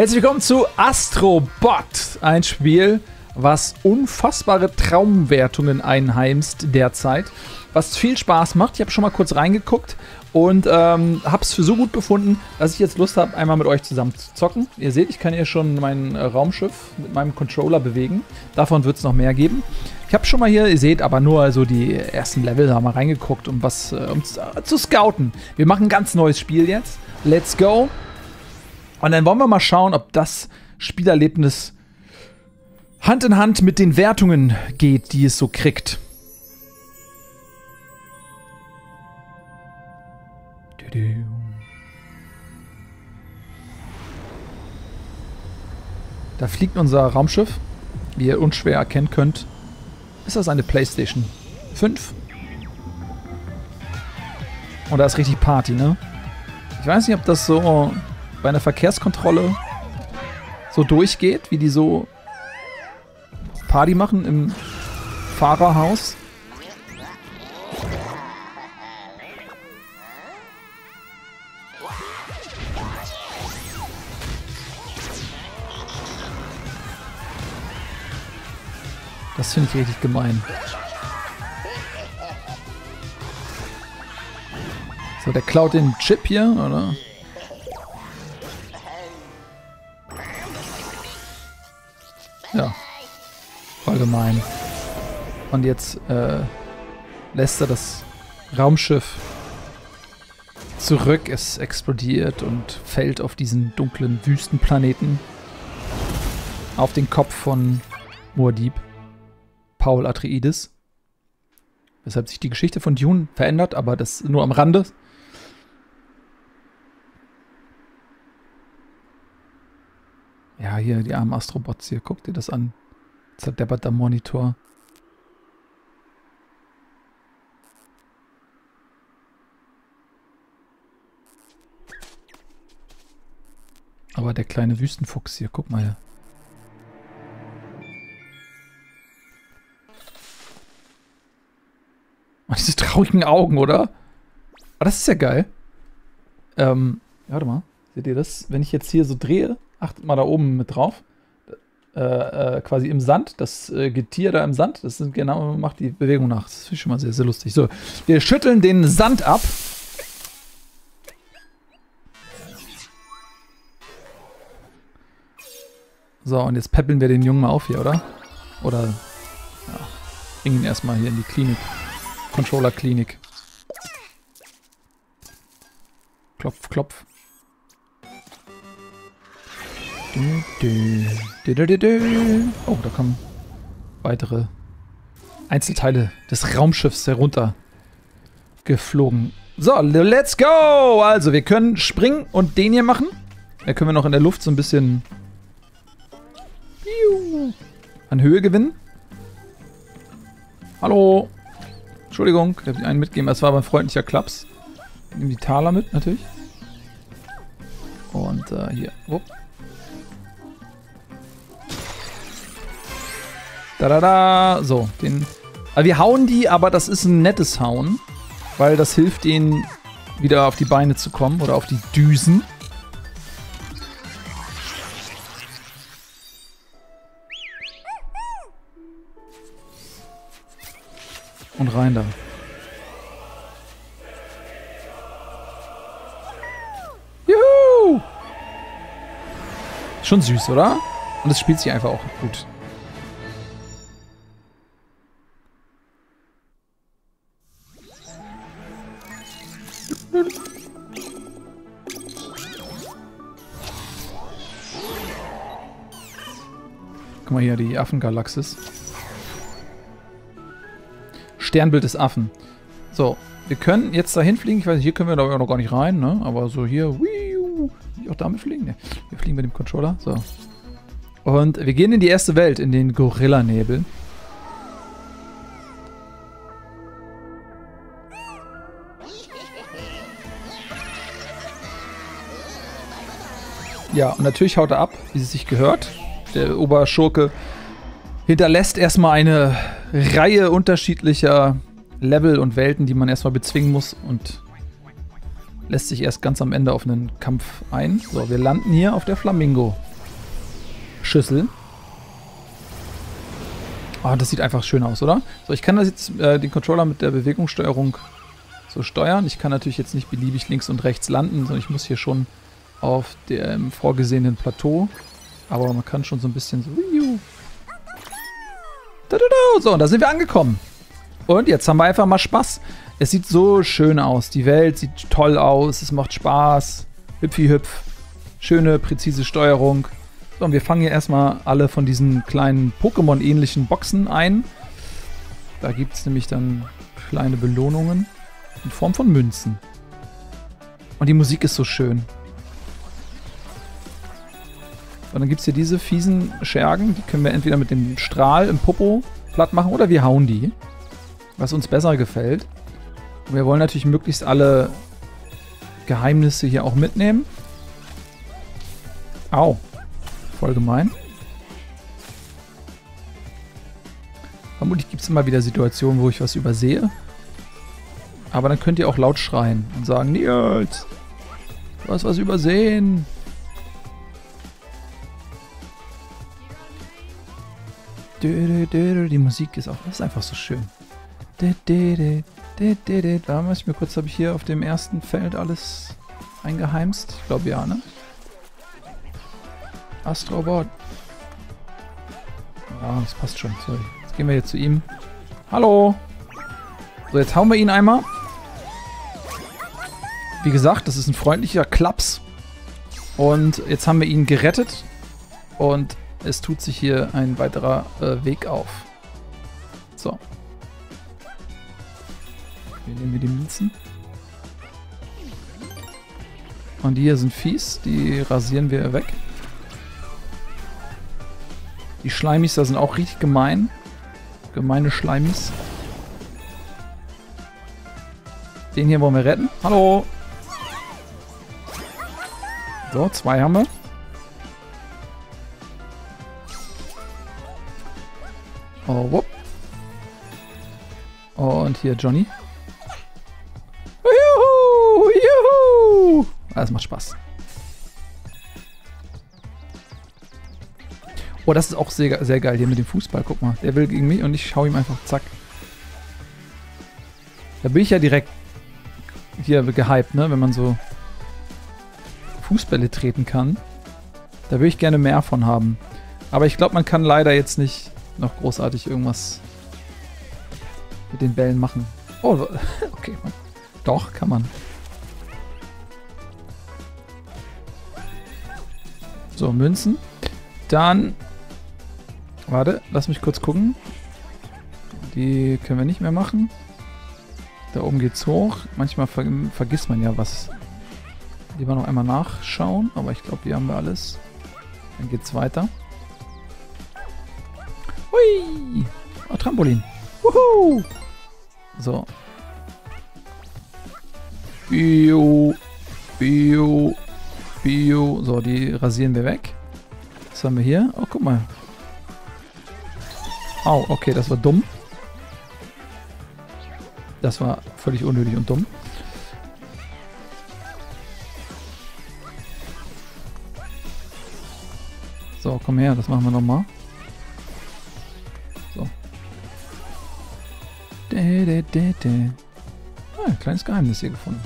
Herzlich willkommen zu Astrobot, ein Spiel, was unfassbare Traumwertungen einheimst derzeit, was viel Spaß macht. Ich habe schon mal kurz reingeguckt und ähm, habe es für so gut befunden, dass ich jetzt Lust habe, einmal mit euch zusammen zu zocken. Ihr seht, ich kann hier schon mein äh, Raumschiff mit meinem Controller bewegen. Davon wird es noch mehr geben. Ich habe schon mal hier, ihr seht aber nur so die ersten Level, da mal reingeguckt, um was äh, um zu, äh, zu scouten. Wir machen ein ganz neues Spiel jetzt. Let's go. Und dann wollen wir mal schauen, ob das Spielerlebnis Hand in Hand mit den Wertungen geht, die es so kriegt. Da fliegt unser Raumschiff. Wie ihr unschwer erkennen könnt, ist das eine PlayStation 5. Und da ist richtig Party, ne? Ich weiß nicht, ob das so bei einer Verkehrskontrolle so durchgeht, wie die so Party machen im Fahrerhaus. Das finde ich richtig gemein. So, der klaut den Chip hier, oder? Ja. Voll gemein. Und jetzt äh, lässt er das Raumschiff zurück. Es explodiert und fällt auf diesen dunklen Wüstenplaneten. Auf den Kopf von Moadib. Paul Atreides. Weshalb sich die Geschichte von Dune verändert, aber das nur am Rande. Ja, hier, die armen Astrobots hier. Guck dir das an. Zerdeppert Monitor. Aber der kleine Wüstenfuchs hier, guck mal hier. Oh, diese traurigen Augen, oder? Aber das ist ja geil. Ähm, warte mal. Seht ihr das? Wenn ich jetzt hier so drehe, achtet mal da oben mit drauf. Äh, äh, quasi im Sand, das äh, Getier da im Sand, das sind genau, macht die Bewegung nach. Das ich schon mal sehr, sehr lustig. So, wir schütteln den Sand ab. So, und jetzt peppeln wir den Jungen mal auf hier, oder? Oder, ja, bringen ihn erstmal hier in die Klinik. Controller-Klinik. Klopf, klopf. Oh, da kommen weitere Einzelteile des Raumschiffs herunter geflogen. So, let's go! Also, wir können springen und den hier machen. Da können wir noch in der Luft so ein bisschen an Höhe gewinnen. Hallo. Entschuldigung, ich habe einen mitgegeben. Das war aber ein freundlicher Klaps. Nehmen die Taler mit, natürlich. Und äh, hier. Wupp. Da, da, da. So, den. Also wir hauen die, aber das ist ein nettes Hauen. Weil das hilft ihnen, wieder auf die Beine zu kommen oder auf die Düsen. Und rein da. Juhu! Schon süß, oder? Und es spielt sich einfach auch gut. Guck mal hier, die Affengalaxis. Sternbild des Affen. So, wir können jetzt dahin fliegen. Ich weiß, hier können wir da noch gar nicht rein, ne? Aber so hier, wiu, auch damit fliegen? Ne, wir fliegen mit dem Controller. So. Und wir gehen in die erste Welt, in den Gorillanebel. Ja, und natürlich haut er ab, wie es sich gehört. Der Oberschurke hinterlässt erstmal eine Reihe unterschiedlicher Level und Welten, die man erstmal bezwingen muss und lässt sich erst ganz am Ende auf einen Kampf ein. So, wir landen hier auf der Flamingo. Schüssel. Oh, das sieht einfach schön aus, oder? So, ich kann das jetzt, äh, den Controller mit der Bewegungssteuerung so steuern. Ich kann natürlich jetzt nicht beliebig links und rechts landen, sondern ich muss hier schon auf dem vorgesehenen Plateau. Aber man kann schon so ein bisschen so... So, und da sind wir angekommen. Und jetzt haben wir einfach mal Spaß. Es sieht so schön aus. Die Welt sieht toll aus. Es macht Spaß. Hüpfi hüpf. Schöne, präzise Steuerung. So, und wir fangen hier erstmal alle von diesen kleinen Pokémon-ähnlichen Boxen ein. Da gibt es nämlich dann kleine Belohnungen in Form von Münzen. Und die Musik ist so schön. Und dann gibt es hier diese fiesen Schergen. Die können wir entweder mit dem Strahl im Popo platt machen oder wir hauen die. Was uns besser gefällt. Und wir wollen natürlich möglichst alle Geheimnisse hier auch mitnehmen. Au. Voll gemein. Vermutlich gibt es immer wieder Situationen, wo ich was übersehe. Aber dann könnt ihr auch laut schreien und sagen, Nils, du hast was übersehen. Die Musik ist auch ist einfach so schön. Da muss ich mir kurz, habe ich hier auf dem ersten Feld alles eingeheimst? Ich glaube ja, ne? Astrobot. Ja, das passt schon. So, jetzt gehen wir hier zu ihm. Hallo! So, jetzt hauen wir ihn einmal. Wie gesagt, das ist ein freundlicher Klaps. Und jetzt haben wir ihn gerettet. Und es tut sich hier ein weiterer äh, Weg auf. So. Hier nehmen wir die Münzen. Und die hier sind fies. Die rasieren wir weg. Die Schleimis da sind auch richtig gemein. Gemeine Schleimis. Den hier wollen wir retten. Hallo. So, zwei haben wir. Oh, wupp. Und hier Johnny. Juhu, juhu. Das macht Spaß. Oh, das ist auch sehr, sehr geil hier mit dem Fußball. Guck mal, der will gegen mich und ich hau ihm einfach zack. Da bin ich ja direkt hier gehypt, ne? Wenn man so Fußbälle treten kann. Da würde ich gerne mehr von haben. Aber ich glaube, man kann leider jetzt nicht noch großartig irgendwas mit den Bällen machen. Oh, okay. Doch, kann man. So, Münzen. Dann. Warte, lass mich kurz gucken. Die können wir nicht mehr machen. Da oben geht's hoch. Manchmal ver vergisst man ja was. Lieber noch einmal nachschauen, aber ich glaube, hier haben wir alles. Dann geht's weiter. Hui! Oh, Trampolin. Wuhu! So. Bio. Bio. Bio. So, die rasieren wir weg. Was haben wir hier? Oh, guck mal. Au, oh, okay, das war dumm. Das war völlig unnötig und dumm. So, komm her, das machen wir nochmal. Ah, ein kleines Geheimnis hier gefunden.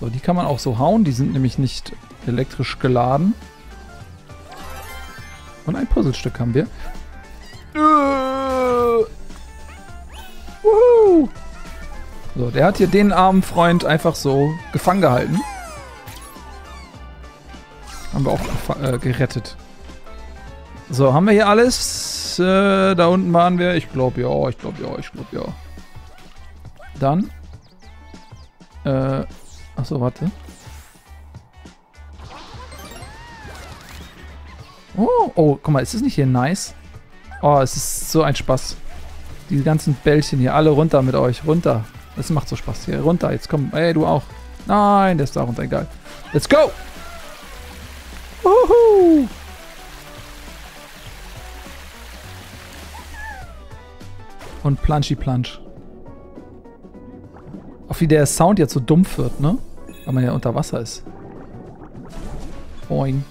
So, die kann man auch so hauen. Die sind nämlich nicht elektrisch geladen. Und ein Puzzlestück haben wir. So, der hat hier den armen Freund einfach so gefangen gehalten. Haben wir auch äh, gerettet. So, haben wir hier alles? Äh, da unten waren wir. Ich glaube ja, ich glaube ja, ich glaube ja. Dann. Äh, achso, warte. Oh, oh, guck mal, ist das nicht hier nice? Oh, es ist so ein Spaß. Die ganzen Bällchen hier, alle runter mit euch, runter. Das macht so Spaß. Hier, runter, jetzt komm. Ey, du auch. Nein, der ist da runter, egal. Let's go! Uhu! Und Planschi Plansch. Auch wie der Sound jetzt so dumpf wird, ne? Weil man ja unter Wasser ist. Boing.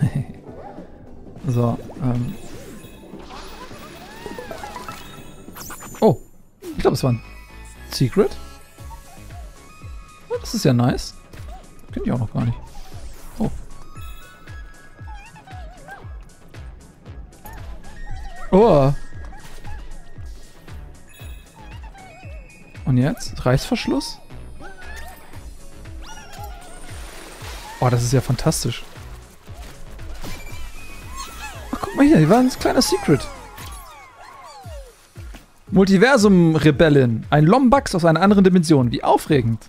so, ähm. Oh, ich glaube, es war ein Secret. Das ist ja nice. Kennt ich auch noch gar nicht. Oh. Oh. Und jetzt? Reißverschluss? Oh, das ist ja fantastisch. Ach, guck mal hier, hier war ein kleiner Secret. Multiversum-Rebellin. Ein Lombax aus einer anderen Dimension. Wie aufregend.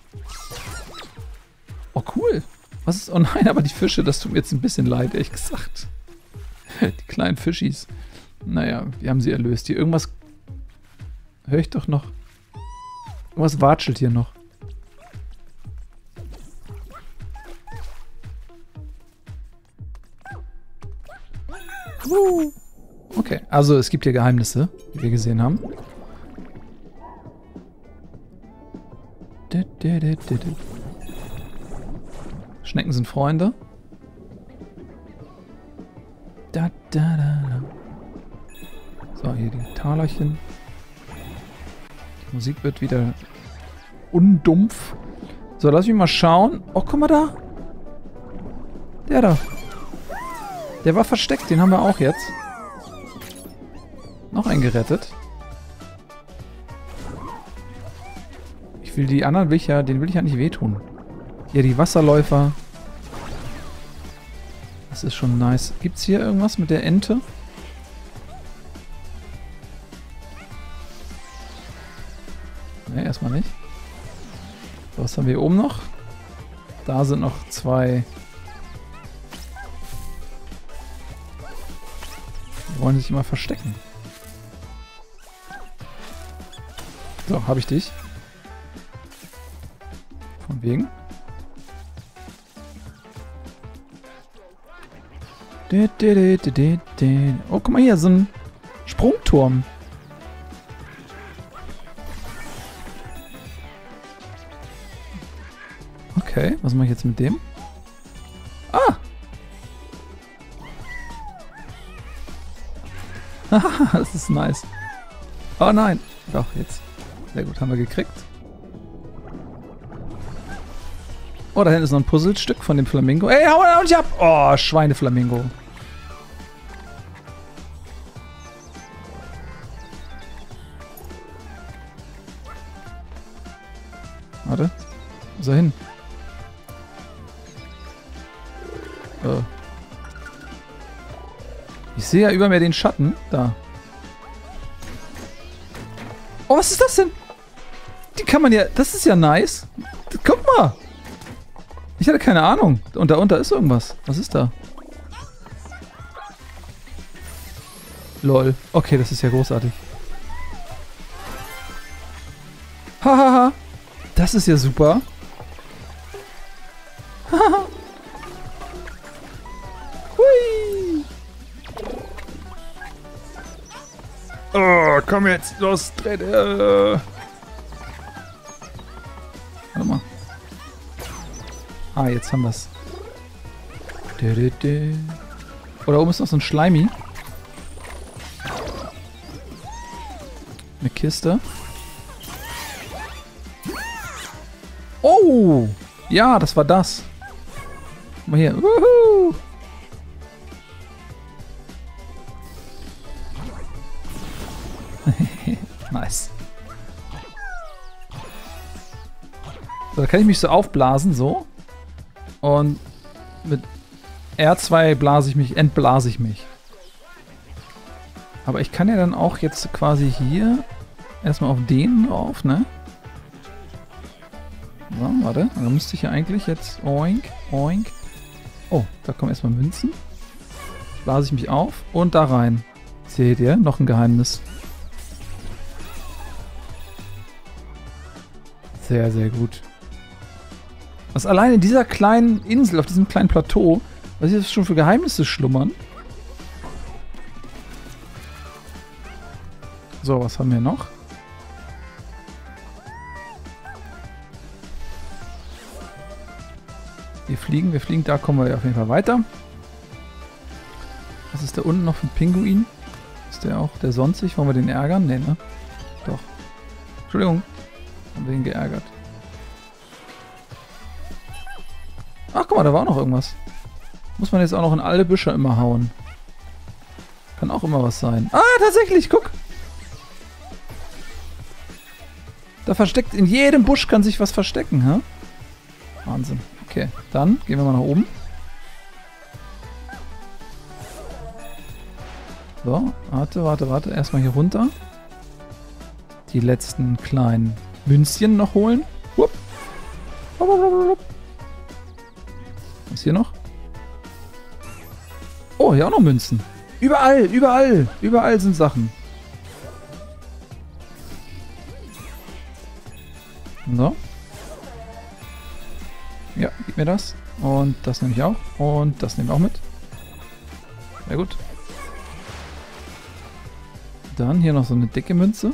Oh, cool. Was ist... Oh nein, aber die Fische, das tut mir jetzt ein bisschen leid, ehrlich gesagt. Die kleinen Fischis. Naja, wir haben sie erlöst. Hier irgendwas... Hör ich doch noch... Irgendwas watschelt hier noch. Okay, also es gibt hier Geheimnisse, wie wir gesehen haben. Schnecken sind Freunde. So, hier die Talerchen. Musik wird wieder undumpf. So, lass mich mal schauen. Oh, guck mal da. Der da. Der war versteckt, den haben wir auch jetzt. Noch einen gerettet. Ich will die anderen, will ich ja, den will ich ja nicht wehtun. Hier, die Wasserläufer. Das ist schon nice. Gibt's hier irgendwas mit der Ente? Ne, erstmal nicht. Was haben wir oben noch? Da sind noch zwei wollen sich immer verstecken. So, habe ich dich. Von wegen. Oh, guck mal hier, so ein Sprungturm. Okay, was mache ich jetzt mit dem? das ist nice. Oh nein. Doch, jetzt. Sehr gut, haben wir gekriegt. Oh, da hinten ist noch ein Puzzlestück von dem Flamingo. Ey, hau mal nicht ab! Oh, Schweineflamingo. Sehe ja über mir den Schatten. Da. Oh, was ist das denn? Die kann man ja... Das ist ja nice. Guck mal. Ich hatte keine Ahnung. Und da unter ist irgendwas. Was ist da? Lol. Okay, das ist ja großartig. Hahaha. das ist ja super. Komm jetzt, los, dreh, äh. Warte mal. Ah, jetzt haben wir's. Oder oben ist noch so ein Schleimi. Eine Kiste. Oh! Ja, das war das. Guck mal hier. Woohoo! Kann ich mich so aufblasen, so. Und mit R2 blase ich mich, entblase ich mich. Aber ich kann ja dann auch jetzt quasi hier erstmal auf den drauf, ne? So, warte. Da müsste ich ja eigentlich jetzt oink, oink. Oh, da kommen erstmal Münzen. Blase ich mich auf und da rein. Seht ihr? Noch ein Geheimnis. Sehr, sehr gut. Was allein in dieser kleinen Insel, auf diesem kleinen Plateau, was hier schon für Geheimnisse schlummern. So, was haben wir noch? Wir fliegen, wir fliegen. Da kommen wir auf jeden Fall weiter. Was ist da unten noch für ein Pinguin? Ist der auch der sonstig? Wollen wir den ärgern? Nee, ne? Doch. Entschuldigung. Haben wir ihn geärgert. Ach, guck mal, da war auch noch irgendwas. Muss man jetzt auch noch in alle Büsche immer hauen. Kann auch immer was sein. Ah, tatsächlich, guck. Da versteckt, in jedem Busch kann sich was verstecken, hä? Wahnsinn. Okay, dann gehen wir mal nach oben. So, warte, warte, warte. Erstmal hier runter. Die letzten kleinen Münzchen noch holen. Hup. Was hier noch? Oh, hier auch noch Münzen. Überall, überall, überall sind Sachen. So. Ja, gib mir das. Und das nehme ich auch. Und das nehme ich auch mit. Sehr gut. Dann hier noch so eine dicke Münze.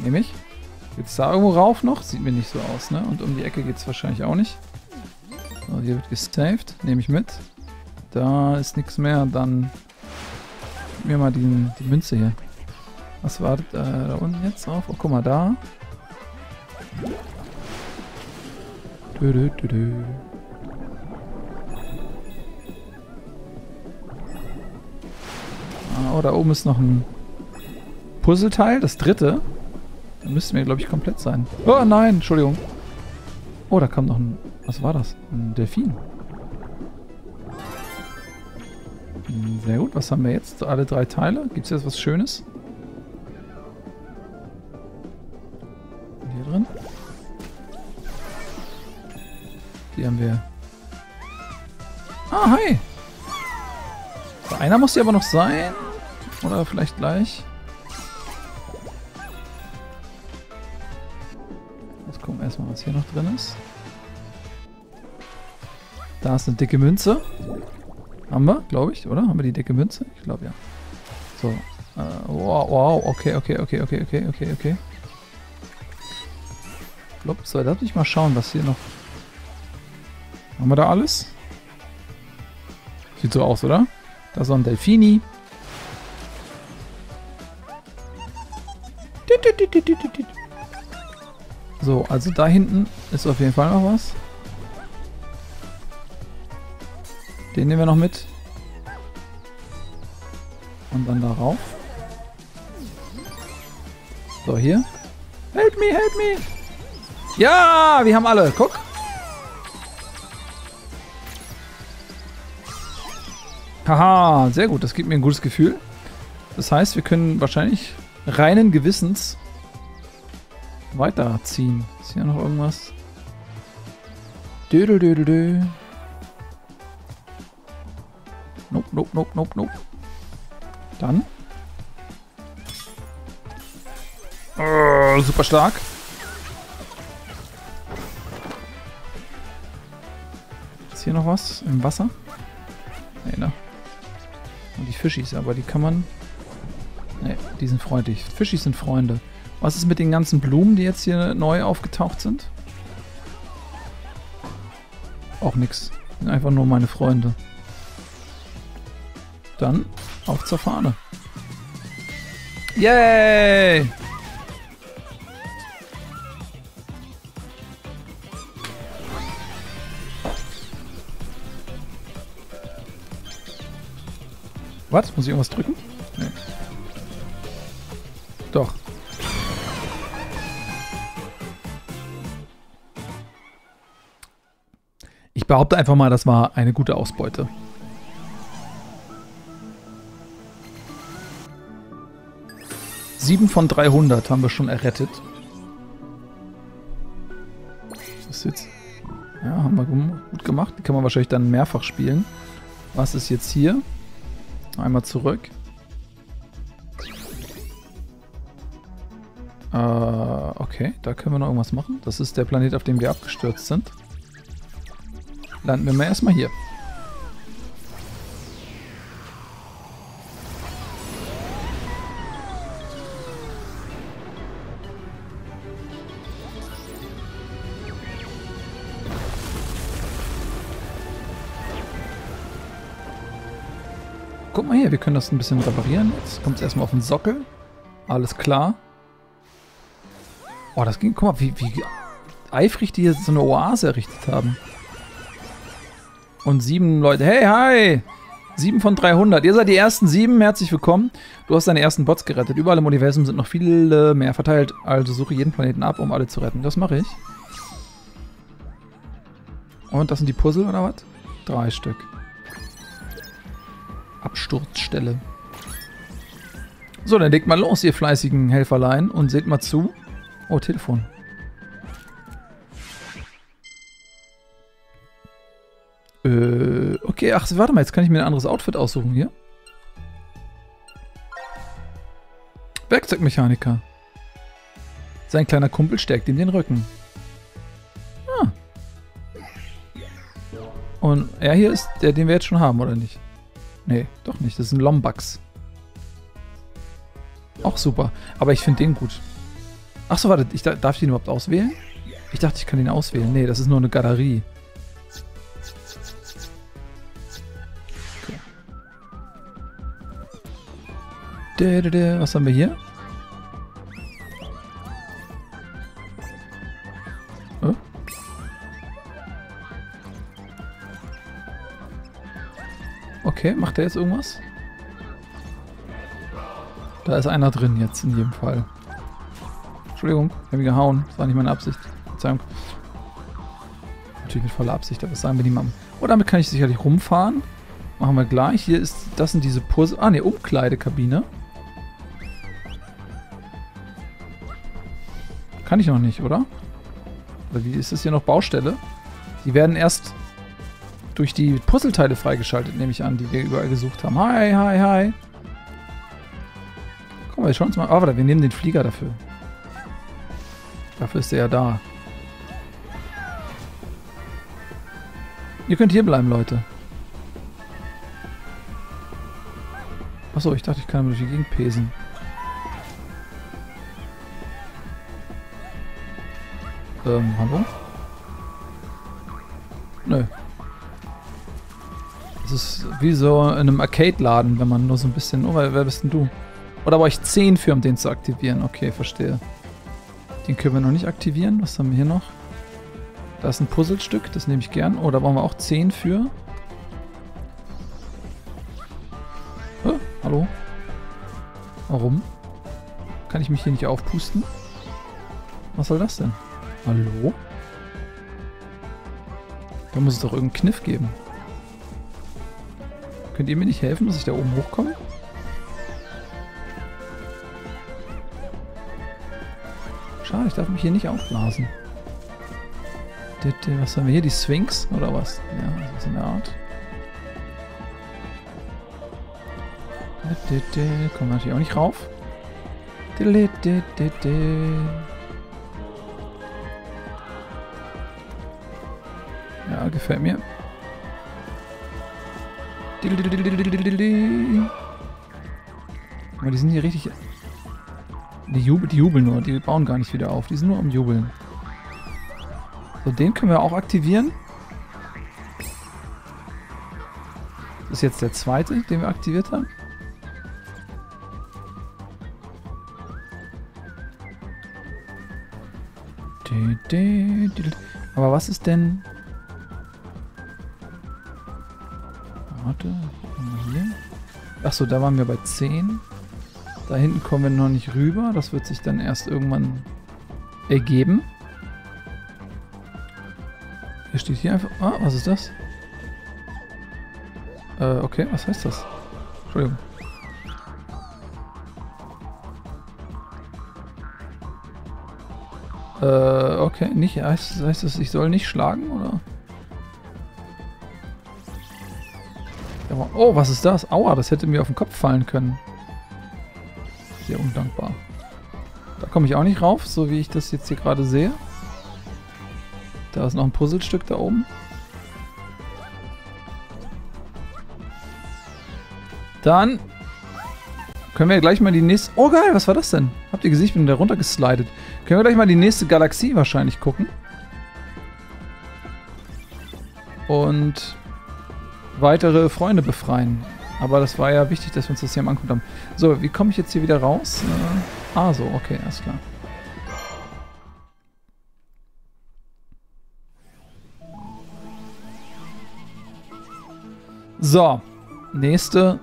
Nehme ich. Geht's da irgendwo rauf noch? Sieht mir nicht so aus, ne? Und um die Ecke geht es wahrscheinlich auch nicht. So, hier wird gesaved. Nehme ich mit. Da ist nichts mehr. Dann gib mir mal die, die Münze hier. Was wartet äh, da unten jetzt drauf? Oh, guck mal da. Dö, dö, dö, dö. Ah, oh, da oben ist noch ein Puzzleteil, das dritte. Da müsste mir, glaube ich, komplett sein. Oh nein, Entschuldigung. Oh, da kam noch ein... Was war das? Ein Delfin. Hm, sehr gut, was haben wir jetzt? Alle drei Teile? Gibt es jetzt was Schönes? Hier drin? Die haben wir... Ah, hi! Einer muss hier aber noch sein. Oder vielleicht gleich. Jetzt gucken wir erstmal, was hier noch drin ist. Da ist eine dicke Münze. Haben wir, glaube ich, oder? Haben wir die dicke Münze? Ich glaube ja. So. Äh, wow, wow, okay, okay, okay, okay, okay, okay, okay. Blop, so, lass mich mal schauen, was hier noch... Haben wir da alles? Sieht so aus, oder? Da ist noch ein Delfini. So, also da hinten ist auf jeden Fall noch was. Den nehmen wir noch mit. Und dann darauf. So, hier. Help me, help me. Ja, wir haben alle. Guck. Haha, sehr gut. Das gibt mir ein gutes Gefühl. Das heißt, wir können wahrscheinlich reinen Gewissens weiterziehen. Ist hier noch irgendwas? Dödel, dödel, dö. Nope, nope, nope, nope, nope. Dann. Oh, super stark. Ist hier noch was im Wasser? Nee, ne? Und die Fischis, aber die kann man... Ne, die sind freundlich. Fischis sind Freunde. Was ist mit den ganzen Blumen, die jetzt hier neu aufgetaucht sind? Auch nix. Einfach nur meine Freunde. Dann auf zur Fahne. Yay! Was? Muss ich irgendwas drücken? Nee. Doch. Ich behaupte einfach mal, das war eine gute Ausbeute. Sieben von 300 haben wir schon errettet. Was ist jetzt? Ja, haben wir gut gemacht. Die kann man wahrscheinlich dann mehrfach spielen. Was ist jetzt hier? Einmal zurück. Äh, okay, da können wir noch irgendwas machen. Das ist der Planet, auf dem wir abgestürzt sind. Landen wir mal erstmal hier. Hier, wir können das ein bisschen reparieren. Jetzt kommt es erstmal auf den Sockel. Alles klar. Oh, das ging, guck mal, wie, wie eifrig die jetzt so eine Oase errichtet haben. Und sieben Leute. Hey, hi! Sieben von 300. Ihr seid die ersten sieben. Herzlich willkommen. Du hast deine ersten Bots gerettet. Überall im Universum sind noch viele mehr verteilt. Also suche jeden Planeten ab, um alle zu retten. Das mache ich. Und das sind die Puzzle oder was? Drei Stück. Absturzstelle. So, dann legt mal los, ihr fleißigen Helferlein, und seht mal zu. Oh, Telefon. Äh, okay, ach, warte mal, jetzt kann ich mir ein anderes Outfit aussuchen hier. Werkzeugmechaniker. Sein kleiner Kumpel stärkt ihm den Rücken. Ah. Und er hier ist der, den wir jetzt schon haben, oder nicht? Nee, doch nicht. Das ist ein Lombax. Auch super. Aber ich finde den gut. Achso, warte, ich, darf ich den überhaupt auswählen? Ich dachte, ich kann den auswählen. Nee, das ist nur eine Galerie. Okay. Was haben wir hier? Okay, macht der jetzt irgendwas? Da ist einer drin jetzt in jedem Fall. Entschuldigung, ich habe ihn gehauen. Das war nicht meine Absicht. Verzeihung. Natürlich mit voller Absicht, aber das sagen wir niemandem. Oh, damit kann ich sicherlich rumfahren. Machen wir gleich. Hier ist, das sind diese Puzzle. Ah, ne, Umkleidekabine. Kann ich noch nicht, oder? Oder wie ist das hier noch Baustelle? Die werden erst durch die Puzzleteile freigeschaltet, nehme ich an, die wir überall gesucht haben. Hi, hi, hi. Komm, wir schauen uns mal. Oh, warte, wir nehmen den Flieger dafür. Dafür ist er ja da. Ihr könnt hier bleiben, Leute. Achso, ich dachte, ich kann durch die Gegend pesen. Ähm, hallo? Nö. Das ist wie so in einem Arcade-Laden, wenn man nur so ein bisschen... Oh, wer bist denn du? Oder brauche ich 10 für, um den zu aktivieren? Okay, verstehe. Den können wir noch nicht aktivieren. Was haben wir hier noch? Da ist ein Puzzlestück, das nehme ich gern. Oh, da brauchen wir auch 10 für. Oh, hallo? Warum? Kann ich mich hier nicht aufpusten? Was soll das denn? Hallo? Da muss es doch irgendeinen Kniff geben. Könnt ihr mir nicht helfen, dass ich da oben hochkomme? Schade, ich darf mich hier nicht aufblasen. Was haben wir hier? Die Sphinx oder was? Ja, so in der Art. Kommen wir natürlich auch nicht rauf. Ja, gefällt mir. Aber die sind hier richtig... Die, Jubel, die jubeln nur, die bauen gar nicht wieder auf. Die sind nur am Jubeln. So, den können wir auch aktivieren. Das ist jetzt der zweite, den wir aktiviert haben. Aber was ist denn... Hier. Achso, da waren wir bei 10. Da hinten kommen wir noch nicht rüber. Das wird sich dann erst irgendwann ergeben. Hier steht hier einfach... Ah, was ist das? Äh, okay, was heißt das? Entschuldigung. Äh, okay, nicht, heißt, heißt das, ich soll nicht schlagen, oder? Oh, was ist das? Aua, das hätte mir auf den Kopf fallen können. Sehr undankbar. Da komme ich auch nicht rauf, so wie ich das jetzt hier gerade sehe. Da ist noch ein Puzzlestück da oben. Dann können wir gleich mal die nächste... Oh geil, was war das denn? Habt ihr gesehen, ich bin da runter geslidet. Können wir gleich mal die nächste Galaxie wahrscheinlich gucken. Und weitere Freunde befreien. Aber das war ja wichtig, dass wir uns das hier mal angucken haben. So, wie komme ich jetzt hier wieder raus? Äh, ah, so, okay, alles klar. So, nächste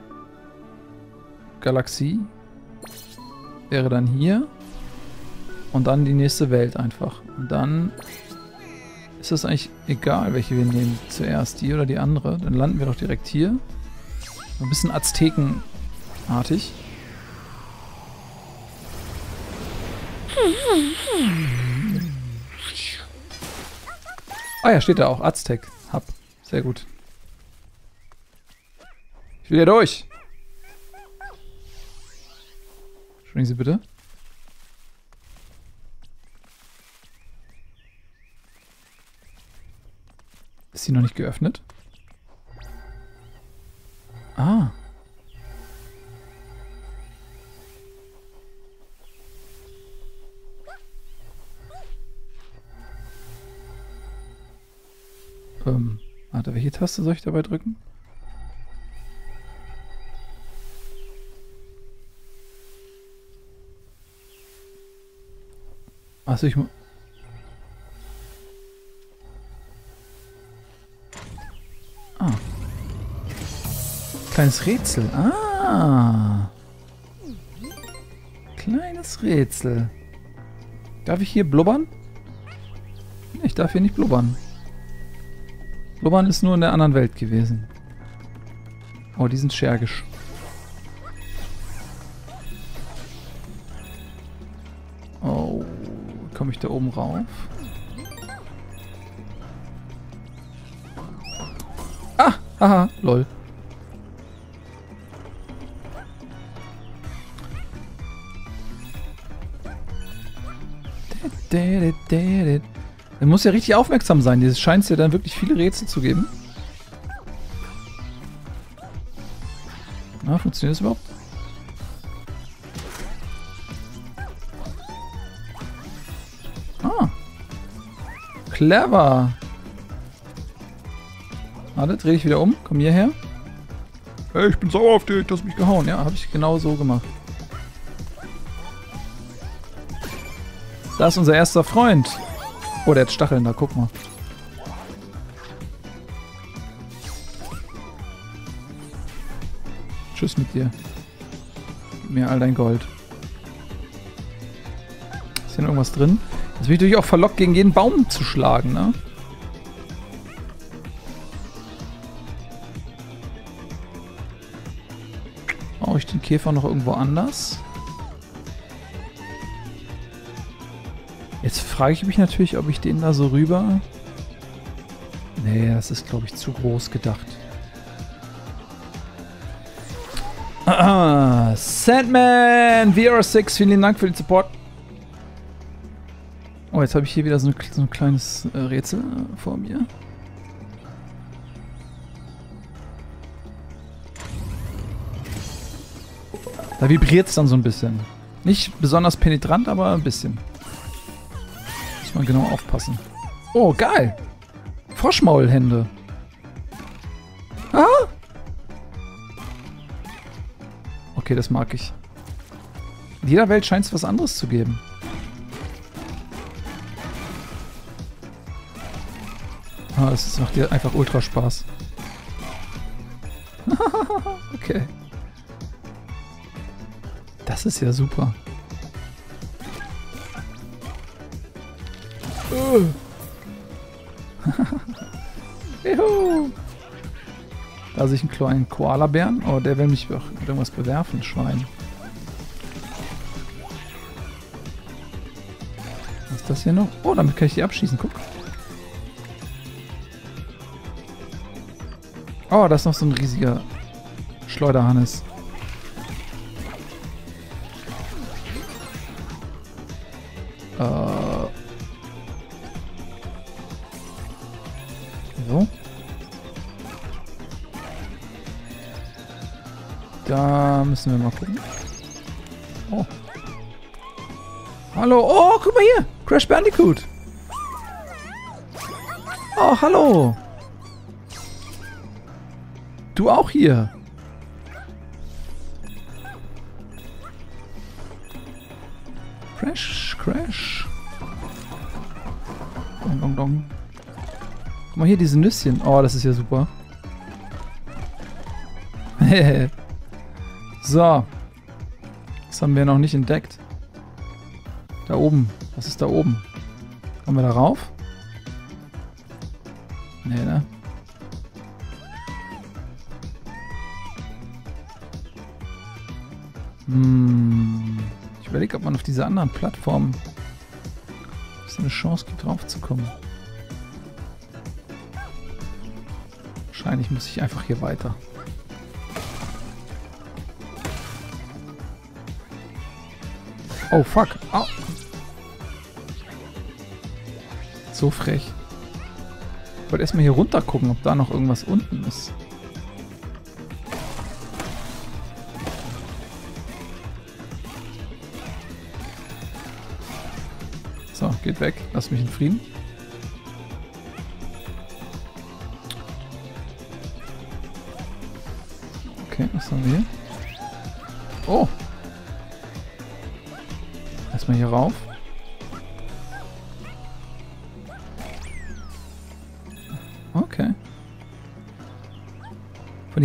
Galaxie wäre dann hier. Und dann die nächste Welt einfach. Und dann ist das eigentlich egal, welche wir nehmen zuerst, die oder die andere. Dann landen wir doch direkt hier. Ein bisschen Aztekenartig. Ah ja, steht da auch. Aztec. Hub. Sehr gut. Ich will hier durch. Entschuldigen Sie bitte. Ist sie noch nicht geöffnet? Ah. Ähm, warte, welche Taste soll ich dabei drücken? Achso, ich muss... Kleines Rätsel. Ah. Kleines Rätsel. Darf ich hier blubbern? Ich darf hier nicht blubbern. Blubbern ist nur in der anderen Welt gewesen. Oh, die sind schergisch. Oh, komme ich da oben rauf? Haha, lol. Er muss ja richtig aufmerksam sein. Es scheint ja dann wirklich viele Rätsel zu geben. Na, funktioniert das überhaupt? Ah. Clever. Warte, dreh dich wieder um. Komm hierher. Hey, ich bin sauer auf dich. Du hast mich gehauen. Ja, habe ich genau so gemacht. Da ist unser erster Freund. Oh, der hat Stacheln da, guck mal. Tschüss mit dir. Gib mir all dein Gold. Ist hier noch irgendwas drin? Jetzt bin ich natürlich auch verlockt, gegen jeden Baum zu schlagen, ne? Käfer noch irgendwo anders? Jetzt frage ich mich natürlich, ob ich den da so rüber... Nee, das ist, glaube ich, zu groß gedacht. Ah, Sandman VR6, vielen Dank für den Support. Oh, jetzt habe ich hier wieder so ein, so ein kleines äh, Rätsel äh, vor mir. Da vibriert es dann so ein bisschen. Nicht besonders penetrant, aber ein bisschen. Muss man genau aufpassen. Oh, geil. Froschmaulhände. Ah! Okay, das mag ich. In jeder Welt scheint es was anderes zu geben. Ah, das macht dir einfach ultra Spaß. okay. Das ist ja super. Juhu. Da sehe ich einen kleinen Koala-Bären. Oh, der will mich mit irgendwas bewerfen, Schwein. Was ist das hier noch? Oh, damit kann ich die abschießen, guck. Oh, da ist noch so ein riesiger Schleuderhannes. Crash Bandicoot. Oh, hallo. Du auch hier. Crash, Crash. Dong, dong, dong. Guck mal hier, diese Nüsschen. Oh, das ist ja super. so. Das haben wir noch nicht entdeckt. Da oben. Was ist da oben? Kommen wir da rauf? Nee, ne? Hm. Ich überlege, ob man auf diese anderen Plattformen eine Chance gibt, draufzukommen. Wahrscheinlich muss ich einfach hier weiter. Oh, fuck. Oh. So frech. Ich wollte erstmal hier runter gucken, ob da noch irgendwas unten ist. So, geht weg. Lass mich in Frieden.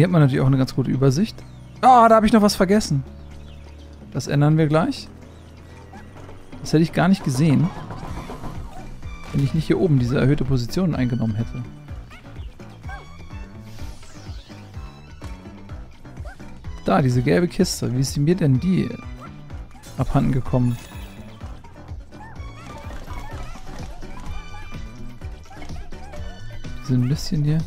Hier hat man natürlich auch eine ganz gute Übersicht. Ah, oh, da habe ich noch was vergessen. Das ändern wir gleich. Das hätte ich gar nicht gesehen, wenn ich nicht hier oben diese erhöhte Position eingenommen hätte. Da, diese gelbe Kiste. Wie ist mir denn die abhanden gekommen? Diese Nüsschen hier.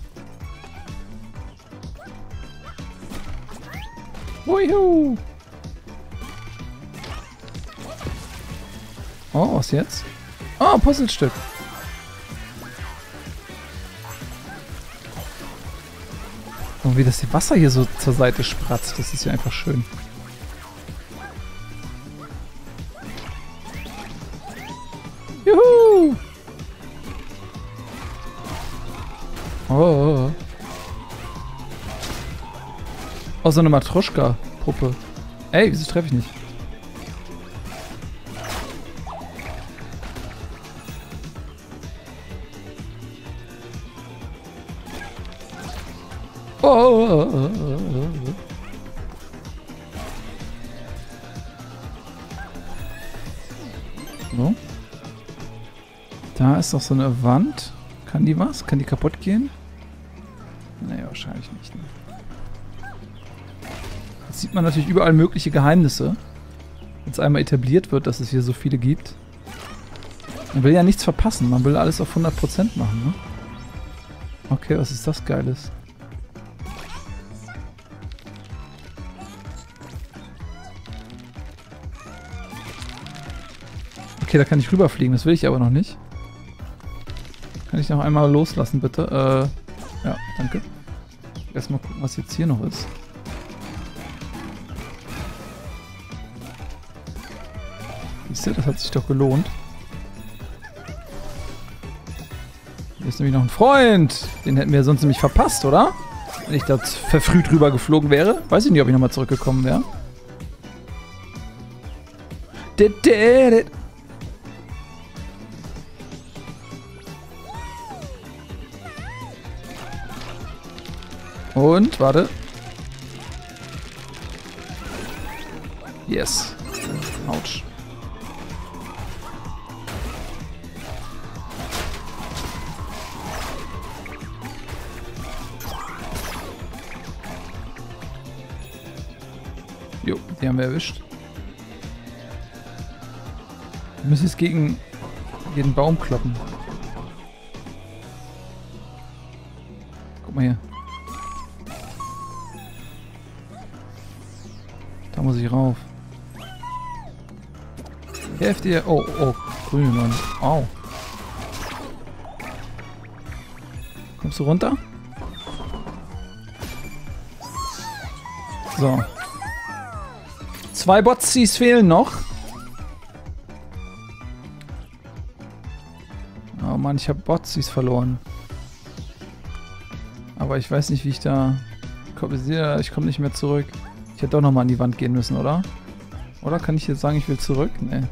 Wuhu! Oh, was jetzt? Oh, Puzzlestück. Und wie das Wasser hier so zur Seite spratzt, das ist ja einfach schön. So eine Matroschka-Puppe. Ey, wieso treffe ich nicht? Oh. So. Da ist doch so eine Wand. Kann die was? Kann die kaputt gehen? Naja, wahrscheinlich nicht. Ne? Sieht man natürlich überall mögliche Geheimnisse. Wenn es einmal etabliert wird, dass es hier so viele gibt. Man will ja nichts verpassen. Man will alles auf 100% machen, ne? Okay, was ist das Geiles? Okay, da kann ich rüberfliegen. Das will ich aber noch nicht. Kann ich noch einmal loslassen, bitte? Äh, ja, danke. Erstmal gucken, was jetzt hier noch ist. Du, das hat sich doch gelohnt. Hier ist nämlich noch ein Freund. Den hätten wir sonst nämlich verpasst, oder? Wenn ich da verfrüht rüber geflogen wäre. Weiß ich nicht, ob ich nochmal zurückgekommen wäre. Und, warte. Yes. Autsch. Die haben wir erwischt. Wir müssen jetzt gegen jeden Baum kloppen. Guck mal hier. muss ich rauf. Helft ihr. Oh, oh, grün, Mann. Au. Kommst du runter? So. Zwei Botsies fehlen noch. Oh Mann, ich habe Botsies verloren. Aber ich weiß nicht, wie ich da... Ich komme nicht mehr zurück. Ich hätte doch nochmal an die Wand gehen müssen, oder? Oder kann ich jetzt sagen, ich will zurück? Nee.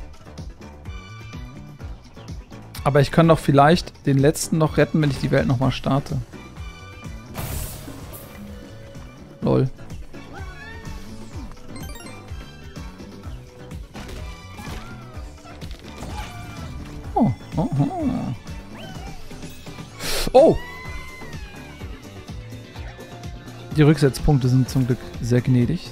Aber ich kann doch vielleicht den letzten noch retten, wenn ich die Welt nochmal starte. Die Rücksetzpunkte sind zum Glück sehr gnädig.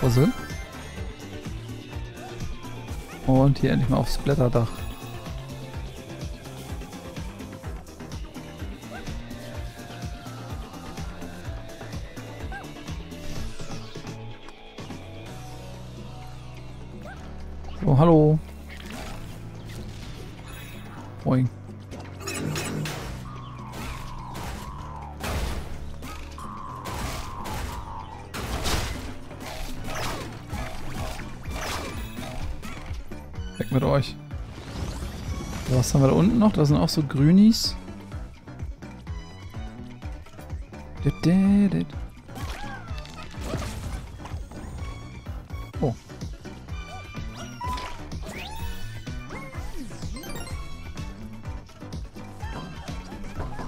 Puzzle. Und hier endlich mal aufs Blätterdach. Unten noch? Da sind auch so Grünis. Oh.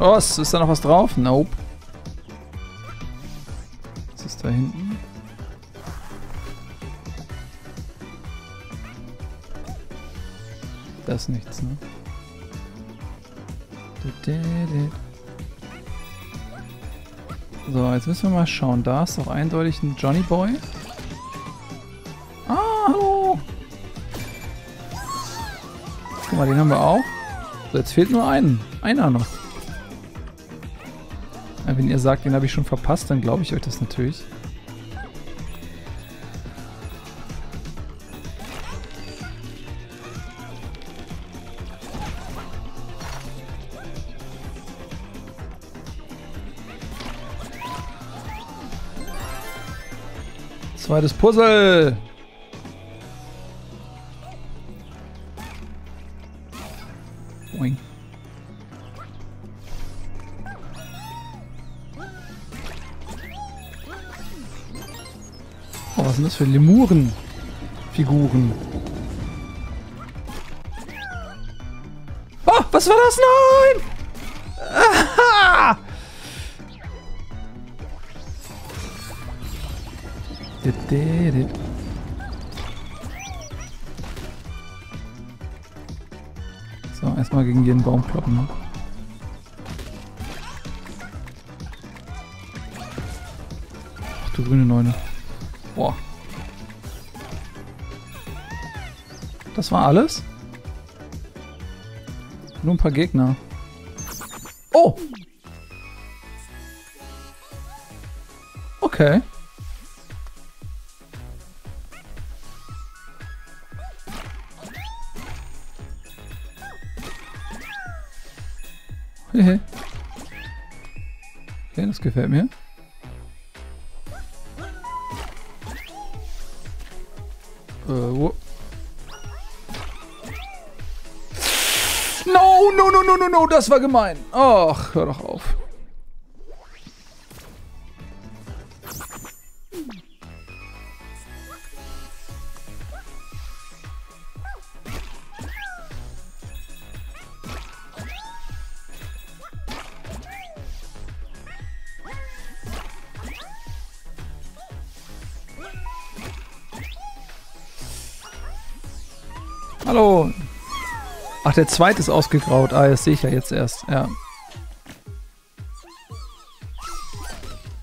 Oh, ist, da noch was drauf? Nope. Was ist da hinten? Da ist nichts, ne? So, jetzt müssen wir mal schauen. Da ist doch eindeutig ein Johnny Boy. Ah, hallo! Guck mal, den haben wir auch. So, jetzt fehlt nur einen. Einer noch. Ja, wenn ihr sagt, den habe ich schon verpasst, dann glaube ich euch das natürlich. Zweites Puzzle. Boing. Oh, was sind das für Lemuren-Figuren? Oh, was war das? Nein! So, erstmal gegen jeden Baum kloppen. Ne? Ach du grüne Neune. Boah. Das war alles? Nur ein paar Gegner. Das war gemein. Ach, hör doch auf. Der zweite ist ausgegraut. Ah, das sehe ich ja jetzt erst. Ja.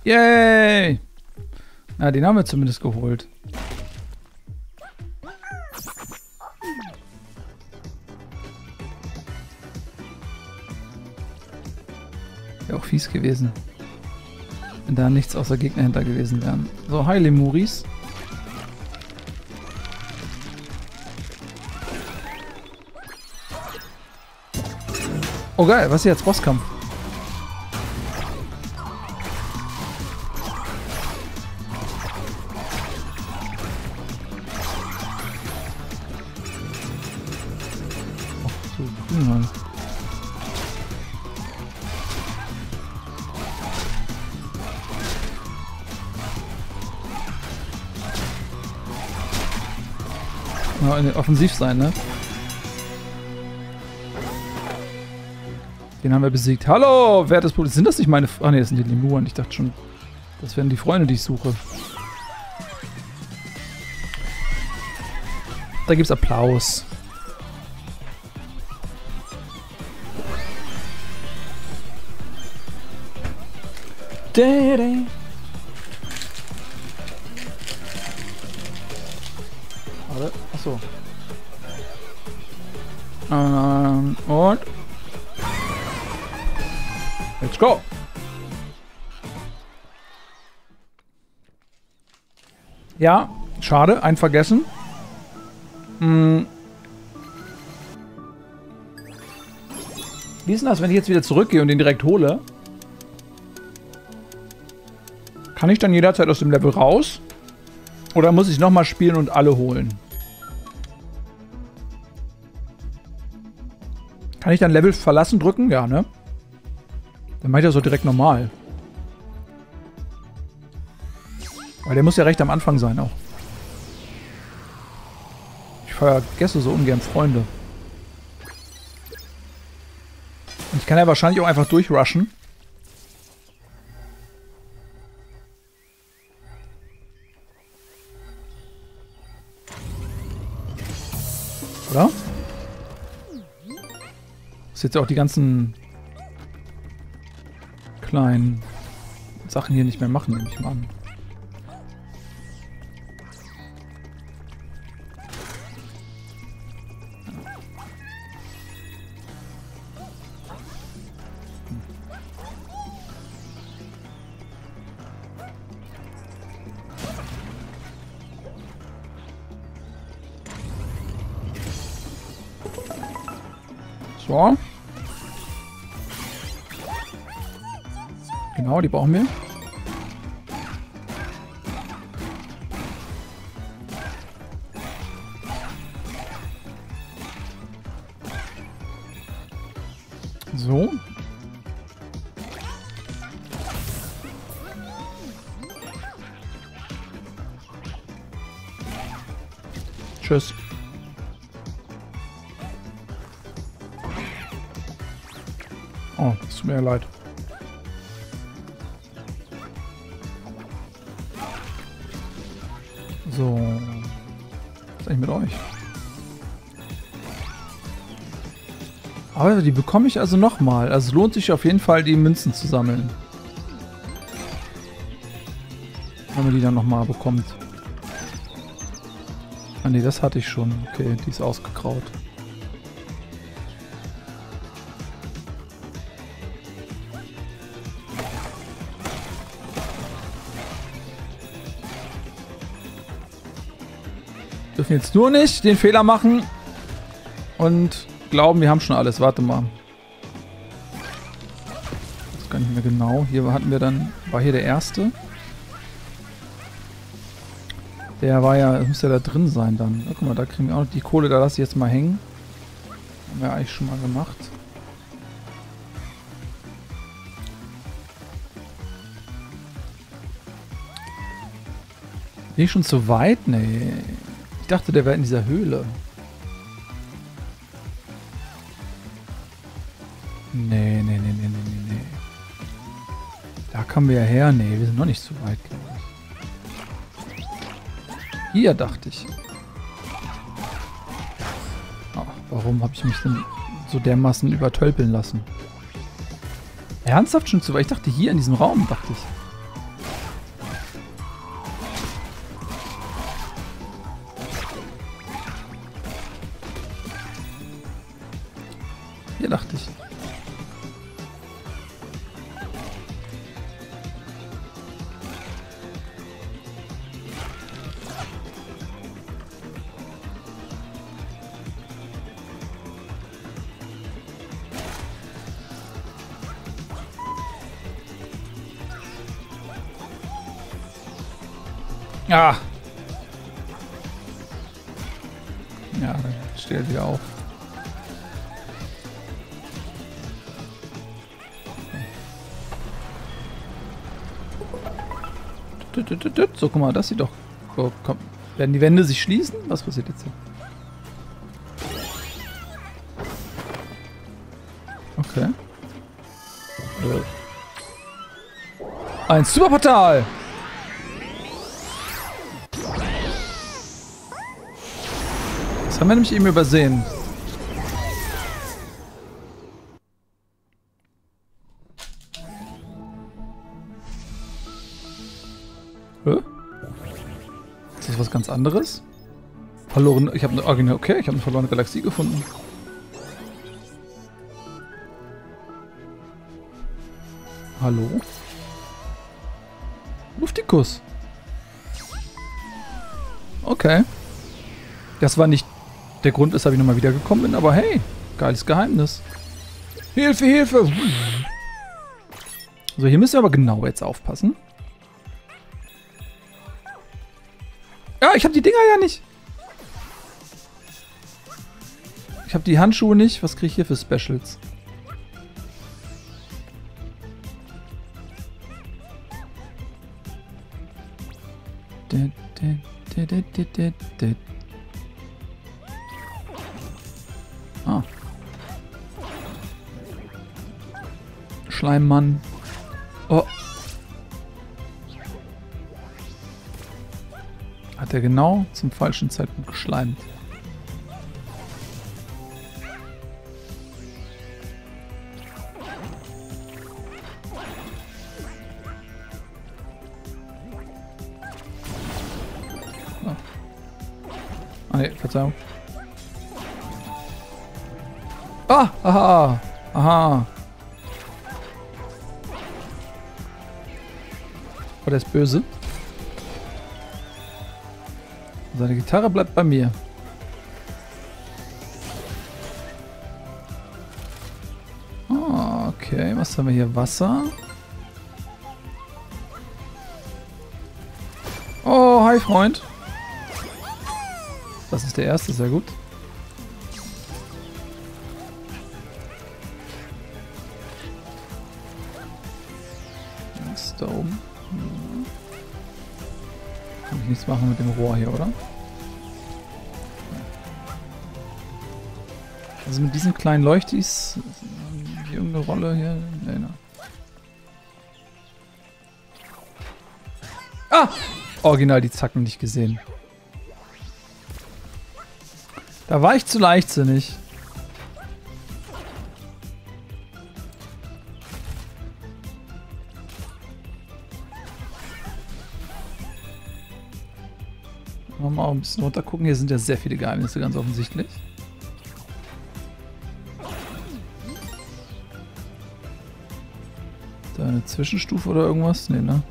Yay! Na, den haben wir zumindest geholt. Wäre auch fies gewesen. Wenn da nichts außer Gegner hinter gewesen wären. So, hi Lemuris. Oh geil, was ist jetzt? Bosskampf. Ja, offensiv sein, ne? Den haben wir besiegt. Hallo, wer hat das Problem? Sind das nicht meine... Ach ne, das sind die Lemuren. Ich dachte schon, das wären die Freunde, die ich suche. Da gibt's Applaus. Warte, achso. Ja, schade, ein vergessen. Hm. Wie ist denn das, wenn ich jetzt wieder zurückgehe und den direkt hole? Kann ich dann jederzeit aus dem Level raus? Oder muss ich nochmal spielen und alle holen? Kann ich dann Level verlassen drücken? Ja, ne? Dann mache ich das so direkt normal. Weil der muss ja recht am Anfang sein auch. Ich vergesse so ungern Freunde. Und ich kann ja wahrscheinlich auch einfach durchrushen. Oder? Muss jetzt auch die ganzen kleinen Sachen hier nicht mehr machen, nehme ich mal an. Genau, die brauchen wir. So. Tschüss. Oh, es tut mir leid. So. Was ist eigentlich mit euch? Aber die bekomme ich also nochmal. Also lohnt sich auf jeden Fall, die Münzen zu sammeln. Wenn man die dann nochmal bekommt. Ah ne, das hatte ich schon. Okay, die ist ausgegraut. Jetzt nur nicht den Fehler machen und glauben, wir haben schon alles. Warte mal. Das gar nicht mehr genau. Hier hatten wir dann, war hier der erste. Der war ja, müsste ja da drin sein dann. Ja, guck mal, da kriegen wir auch noch die Kohle, da lasse ich jetzt mal hängen. Haben wir eigentlich schon mal gemacht. Bin ich schon zu weit? Nee. Ich dachte, der wäre in dieser Höhle. Nee, nee, nee, nee, nee, nee, nee. Da kommen wir ja her. Nee, wir sind noch nicht so weit, glaube ich. Hier dachte ich. Ach, warum habe ich mich denn so dermaßen übertölpeln lassen? Ernsthaft schon zu weit? Ich dachte hier in diesem Raum, dachte ich. guck mal, das sieht doch... Oh, komm. Werden die Wände sich schließen? Was passiert jetzt hier? Okay. Äh. Ein Superportal! Das haben wir nämlich eben übersehen. Anderes? Verloren. Ich habe eine. Okay, ich habe eine verlorene Galaxie gefunden. Hallo? Luftikus. Okay. Das war nicht der Grund, weshalb ich nochmal wiedergekommen bin, aber hey, geiles Geheimnis. Hilfe, Hilfe! So, hier müssen wir aber genau jetzt aufpassen. Ich habe die Dinger ja nicht. Ich habe die Handschuhe nicht. Was kriege ich hier für Specials? Ah. Schleimmann. Er genau zum falschen Zeitpunkt geschleimt. Ah, nee, Verzeihung. Ah, aha, aha. Oh, ist böse. Seine Gitarre bleibt bei mir. Okay, was haben wir hier? Wasser. Oh, hi Freund. Das ist der erste, sehr gut. Da oben? Kann ich nichts machen mit dem Rohr hier, oder? Also mit diesen kleinen Leuchtis irgendeine Rolle hier. Nee, ne. Ah! Original die Zacken nicht gesehen. Da war ich zu leichtsinnig. Mal ein bisschen runter gucken. Hier sind ja sehr viele Geheimnisse, ganz offensichtlich. Zwischenstufe oder irgendwas? Nee, ne?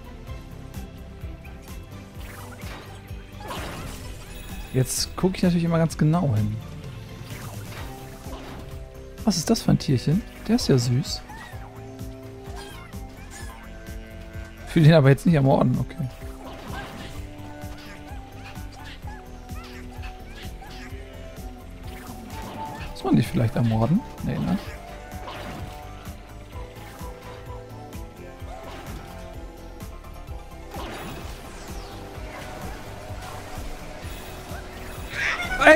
Jetzt gucke ich natürlich immer ganz genau hin. Was ist das für ein Tierchen? Der ist ja süß. Will ihn aber jetzt nicht ermorden, okay. Muss man dich vielleicht ermorden? Nee, ne?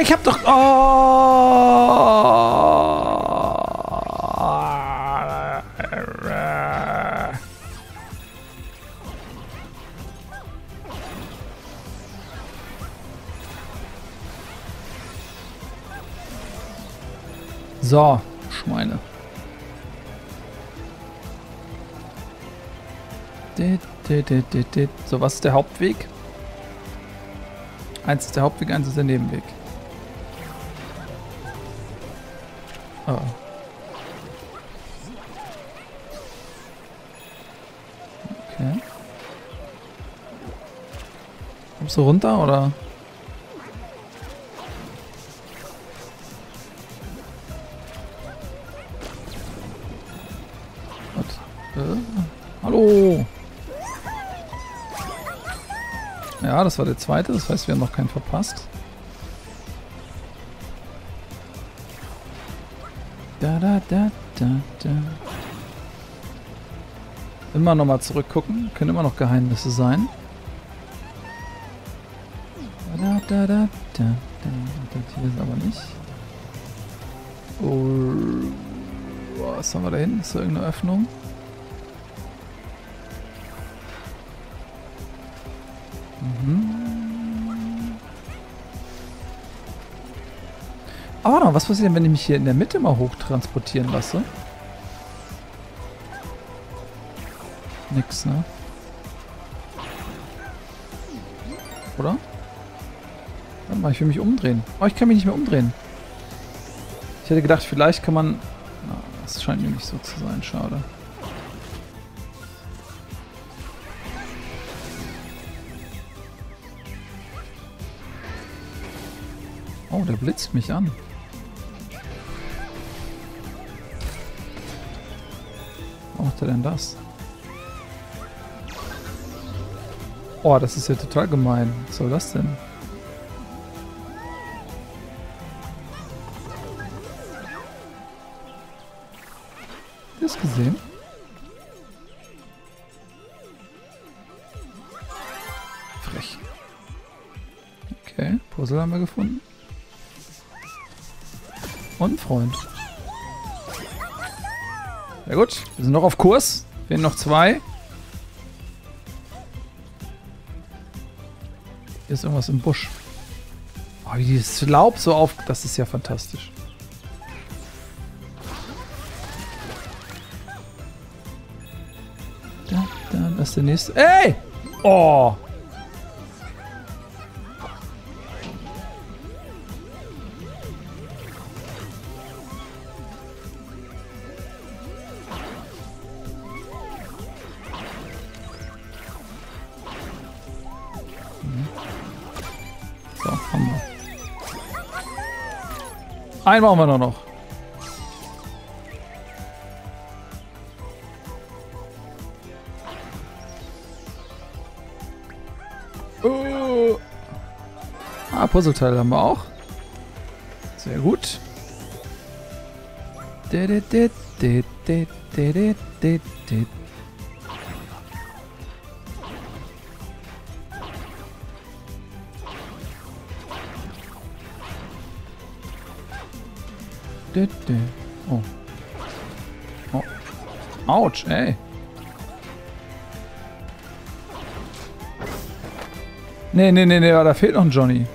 Ich hab doch... Oh. So, Schweine. So, was ist der Hauptweg? Eins ist der Hauptweg, eins ist der Nebenweg. Oh. Okay. Kommst du runter oder? Was? Äh? Hallo! Ja, das war der zweite, das heißt, wir haben noch keinen verpasst. Da, da, da, da, da. Immer noch mal zurückgucken. Können immer noch Geheimnisse sein. Da, da, da, da, da. Das hier ist aber nicht. Oh. was haben wir da hinten? Ist da irgendeine Öffnung? Was passiert denn, wenn ich mich hier in der Mitte mal hoch transportieren lasse? Nix, ne? Oder? Warte mal, ich will mich umdrehen. Oh, ich kann mich nicht mehr umdrehen. Ich hätte gedacht, vielleicht kann man... Na, das scheint mir nicht so zu sein, schade. Oh, der blitzt mich an. Macht er denn das? Oh, das ist ja total gemein. Was soll das denn? das gesehen? Frech. Okay, Puzzle haben wir gefunden. Und Freund. Ja gut, wir sind noch auf Kurs. Fehlen noch zwei. Hier ist irgendwas im Busch. Oh, wie dieses Laub so auf... Das ist ja fantastisch. Was ist der nächste? Ey! Oh! Einen machen wir nur noch. Puzzleteile haben wir auch. Sehr gut. Oh. Oh. Autsch, ey. Nee, nee, nee, nee, da fehlt noch ein Johnny.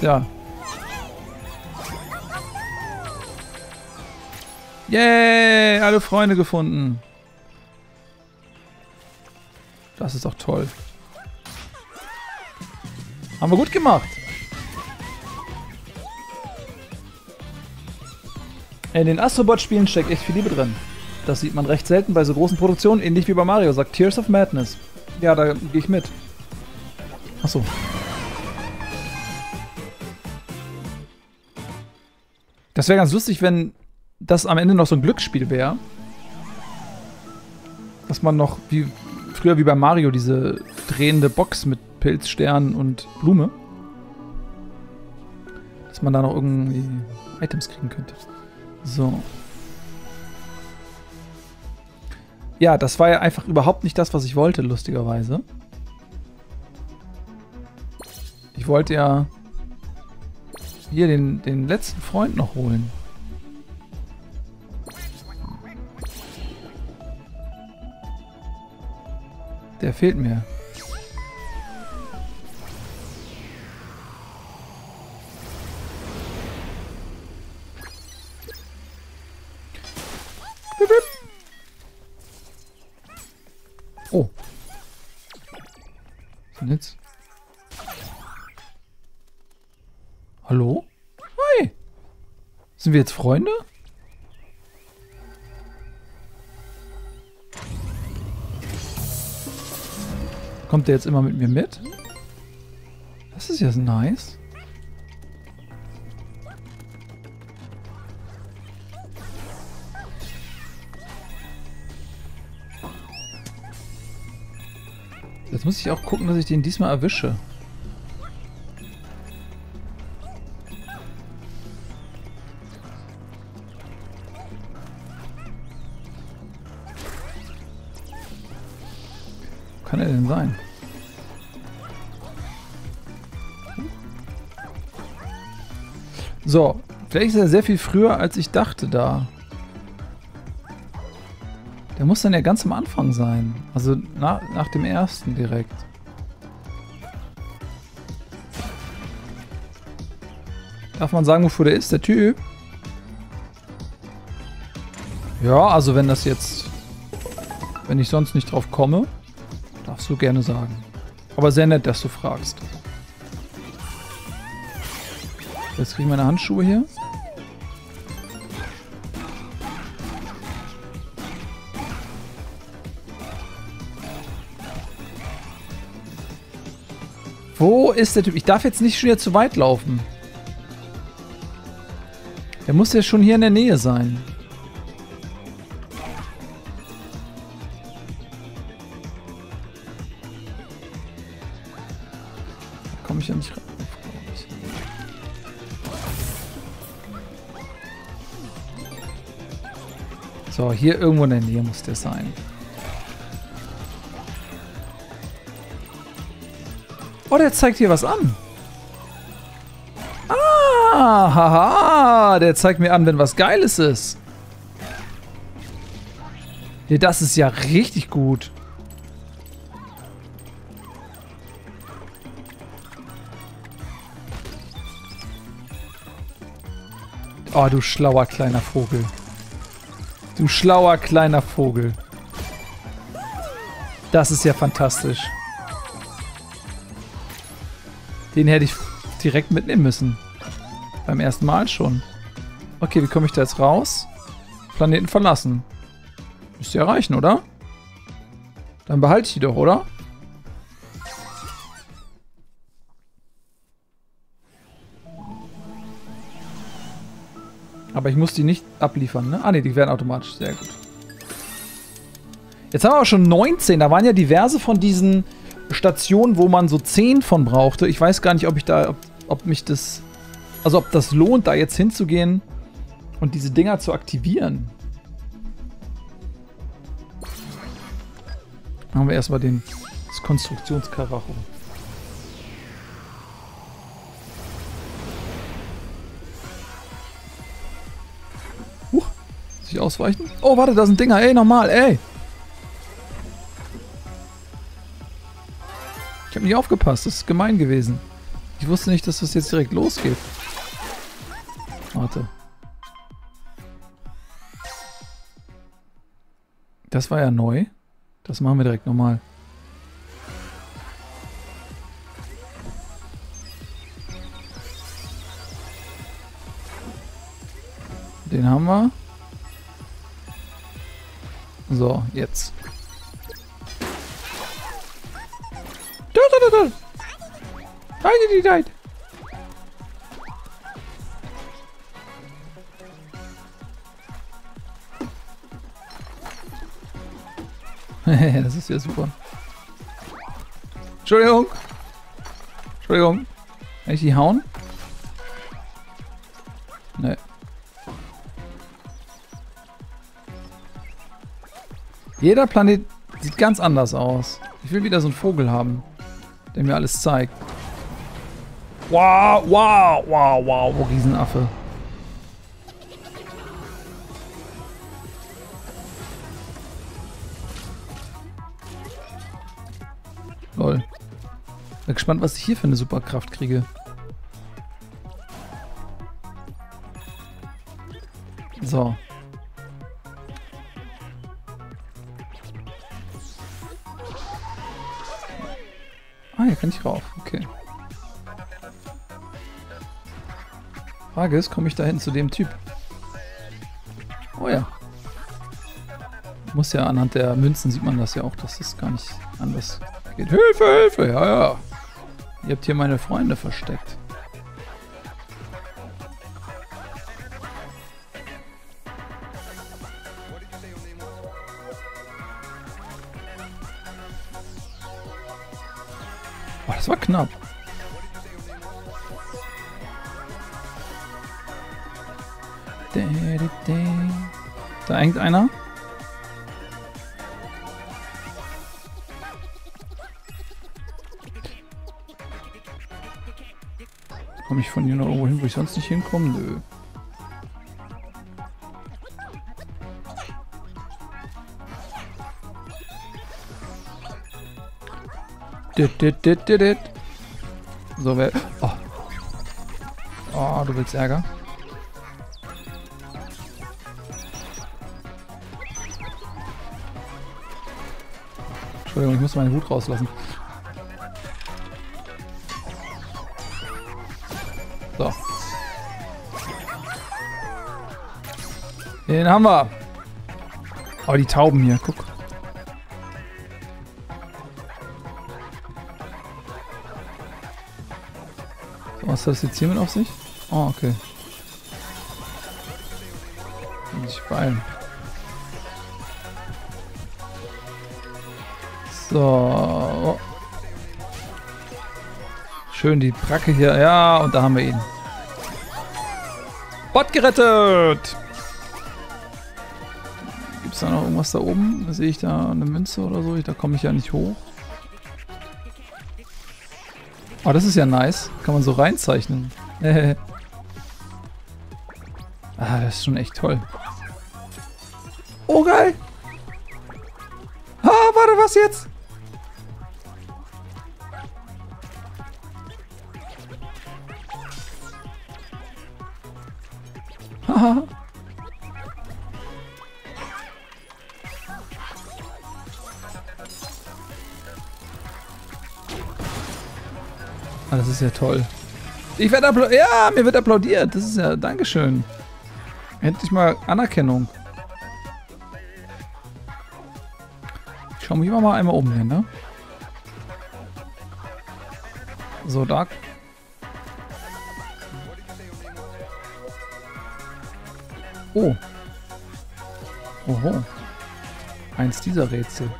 Ja. Yay, alle Freunde gefunden. Das ist doch toll. Haben wir gut gemacht. In den Astrobot-Spielen steckt echt viel Liebe drin. Das sieht man recht selten bei so großen Produktionen, ähnlich wie bei Mario, sagt Tears of Madness. Ja, da gehe ich mit. Achso. Das wäre ganz lustig, wenn das am Ende noch so ein Glücksspiel wäre. Dass man noch, wie früher wie bei Mario, diese drehende Box mit Pilz, Stern und Blume. Dass man da noch irgendwie Items kriegen könnte. So. Ja, das war ja einfach überhaupt nicht das, was ich wollte, lustigerweise. Ich wollte ja hier den, den letzten Freund noch holen. Der fehlt mir. Sind wir jetzt Freunde? Kommt der jetzt immer mit mir mit? Das ist jetzt nice. Jetzt muss ich auch gucken, dass ich den diesmal erwische. Kann er denn sein? So, vielleicht ist er sehr viel früher, als ich dachte da. Der muss dann ja ganz am Anfang sein. Also na, nach dem ersten direkt. Darf man sagen, wofür der ist, der Typ? Ja, also wenn das jetzt... Wenn ich sonst nicht drauf komme, du gerne sagen. Aber sehr nett, dass du fragst. Jetzt kriege ich meine Handschuhe hier. Wo ist der Typ? Ich darf jetzt nicht schon wieder zu weit laufen. Der muss ja schon hier in der Nähe sein. Hier irgendwo in der Nähe muss der sein. Oh, der zeigt hier was an. Ah, haha, der zeigt mir an, wenn was Geiles ist. Nee, das ist ja richtig gut. Oh, du schlauer kleiner Vogel. Du schlauer kleiner Vogel. Das ist ja fantastisch. Den hätte ich direkt mitnehmen müssen. Beim ersten Mal schon. Okay, wie komme ich da jetzt raus? Planeten verlassen. Müsste ja reichen, oder? Dann behalte ich die doch, oder? Aber ich muss die nicht abliefern, ne? Ah, ne, die werden automatisch. Sehr gut. Jetzt haben wir aber schon 19. Da waren ja diverse von diesen Stationen, wo man so 10 von brauchte. Ich weiß gar nicht, ob ich da, ob, ob mich das, also ob das lohnt, da jetzt hinzugehen und diese Dinger zu aktivieren. Machen wir erstmal den, das Konstruktionskaracho. Ausweichen? Oh, warte, da sind Dinger. Ey, nochmal, ey. Ich habe nicht aufgepasst, das ist gemein gewesen. Ich wusste nicht, dass das jetzt direkt losgeht. Warte. Das war ja neu. Das machen wir direkt nochmal. Den haben wir. So, jetzt. da, da. Nein, die nein. das ist ja super. Entschuldigung. Entschuldigung. Kann ich die hauen? Jeder Planet sieht ganz anders aus. Ich will wieder so einen Vogel haben der mir alles zeigt. Wow, wow, wow, wow, Riesenaffe. Lol. Bin gespannt, was ich hier für eine Superkraft kriege. So. Kann ich rauf. Okay. Frage ist, komme ich da hinten zu dem Typ? Oh ja. Muss ja anhand der Münzen sieht man das ja auch, dass es gar nicht anders geht. Hilfe, Hilfe, ja, ja. Ihr habt hier meine Freunde versteckt. hinkommen? Nö. Dit, dit, dit, dit, dit. So, wer... Oh. oh, du willst Ärger? Entschuldigung, ich muss meinen Hut rauslassen. Den haben wir. Oh, die Tauben hier, guck. So, was hat das jetzt hiermit auf sich? Oh, okay. Ich beeilen. So. Schön die Bracke hier. Ja, und da haben wir ihn. Bot gerettet! Gibt es da noch irgendwas da oben? Sehe ich da eine Münze oder so? Da komme ich ja nicht hoch. Oh, das ist ja nice. Kann man so reinzeichnen. ah, das ist schon echt toll. Oh, geil! Ah, warte, was jetzt? Ist ja toll. Ich werde applaudiert. Ja, mir wird applaudiert. Das ist ja. Dankeschön. Endlich mal Anerkennung. Ich schau mich mal einmal um hier, ne? So, da Oh. Oho. Eins dieser Rätsel.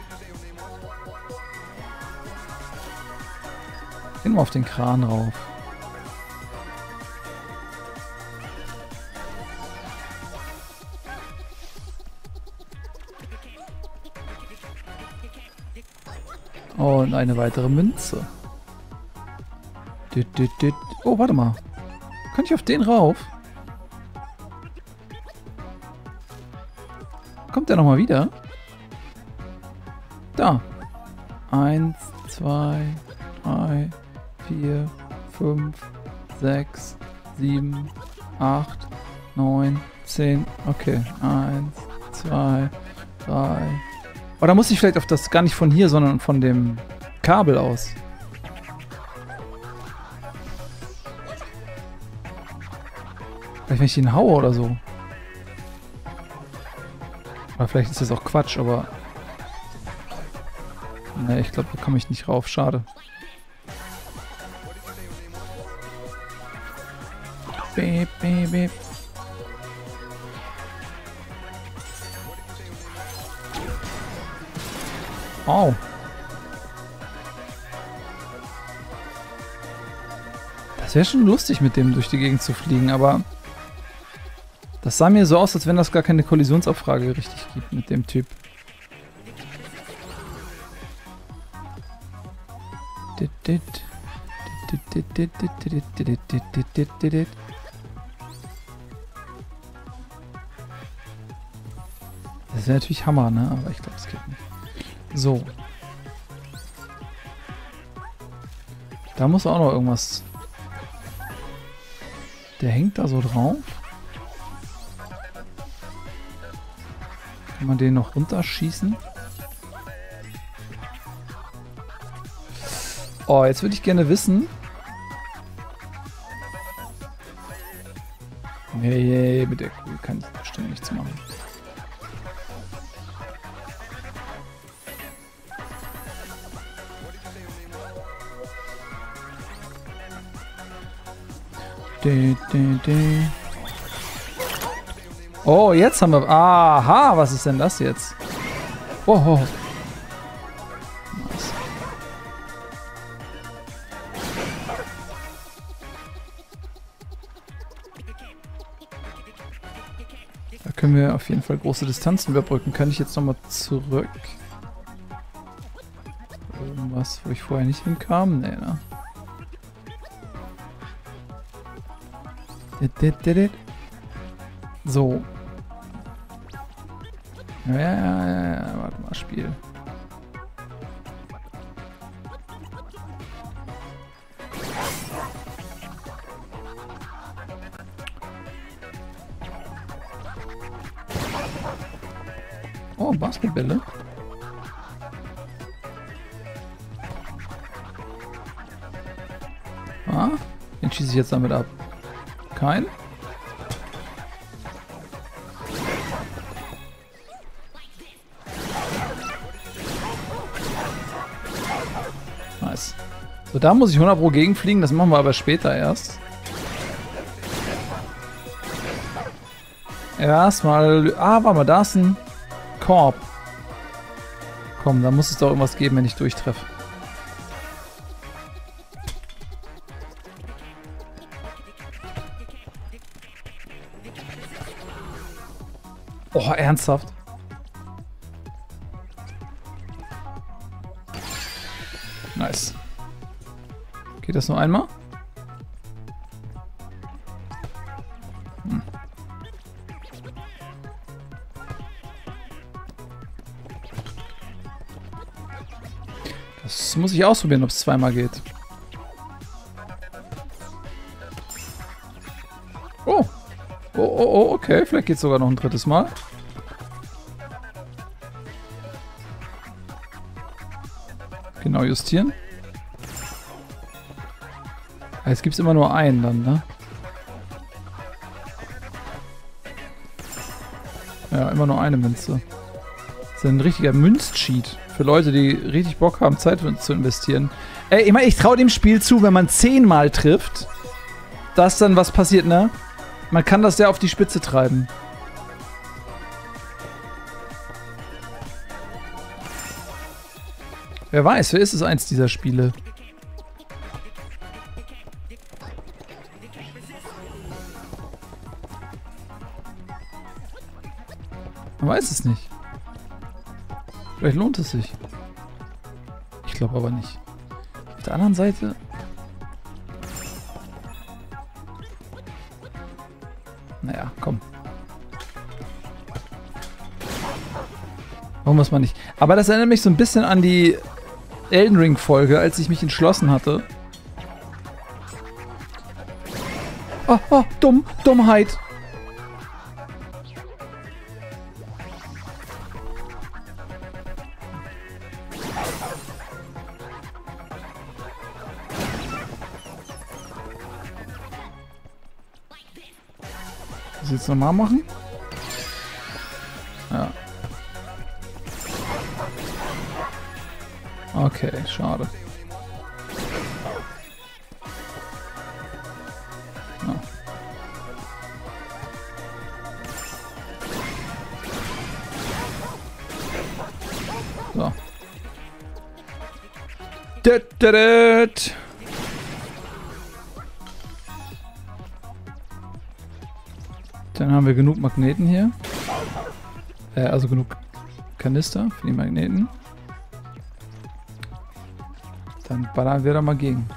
Wir auf den Kran rauf. Und eine weitere Münze. Oh, warte mal. Kann ich auf den rauf? Kommt der nochmal wieder? Da. Eins, zwei, drei, vier, fünf, sechs, sieben, acht, neun, zehn. Okay. Eins, zwei, drei. Oh, da muss ich vielleicht auf das gar nicht von hier, sondern von dem Kabel aus. Vielleicht wenn ich ihn haue oder so. Aber vielleicht ist das auch Quatsch, aber... Ne, ich glaube, da komme ich nicht rauf. Schade. Beep. Oh. Das wäre schon lustig, mit dem durch die Gegend zu fliegen, aber... Das sah mir so aus, als wenn das gar keine Kollisionsabfrage richtig gibt mit dem Typ. Das wäre natürlich Hammer, ne? Aber ich glaube, es geht nicht. So. Da muss auch noch irgendwas... Der hängt da so drauf. Kann man den noch runterschießen? Oh, jetzt würde ich gerne wissen. Nee, mit der Kugel kann ich bestimmt nichts machen. Oh, jetzt haben wir... Aha, was ist denn das jetzt? Oh, oh. Nice. Da können wir auf jeden Fall große Distanzen überbrücken. Kann ich jetzt nochmal zurück? Irgendwas, wo ich vorher nicht hinkam? Nee, ne? So. Ja, ja, ja, ja, warte mal, Spiel. Oh, Basketbälle. Ah, den schieße ich jetzt damit ab. Kein? Nice. So, da muss ich 100 pro gegenfliegen. Das machen wir aber später erst. Erstmal... Ah, warte mal, da ist ein Korb. Komm, da muss es doch irgendwas geben, wenn ich durchtreffe. Oh, ernsthaft? Nice. Geht das nur einmal? Hm. Das muss ich ausprobieren, ob es zweimal geht. Oh. Oh, oh, oh, okay. Vielleicht geht es sogar noch ein drittes Mal. Genau justieren. Jetzt gibt es immer nur einen dann, ne? Ja, immer nur eine Münze. Das ist ein richtiger Münzcheat. Für Leute, die richtig Bock haben, Zeit zu investieren. Ey, ich meine, ich traue dem Spiel zu, wenn man zehnmal trifft, dass dann was passiert, ne? Man kann das ja auf die Spitze treiben. Wer weiß, wer ist es eins dieser Spiele? Man weiß es nicht. Vielleicht lohnt es sich. Ich glaube aber nicht. Auf der anderen Seite... Naja, komm. Warum muss man nicht? Aber das erinnert mich so ein bisschen an die Elden Ring Folge, als ich mich entschlossen hatte. Oh, oh, dumm, Dummheit. Das jetzt nochmal machen? Schade. Ja. So. Dann haben wir genug Magneten hier. Äh, also genug Kanister für die Magneten. Dann ballern wir da mal gegen.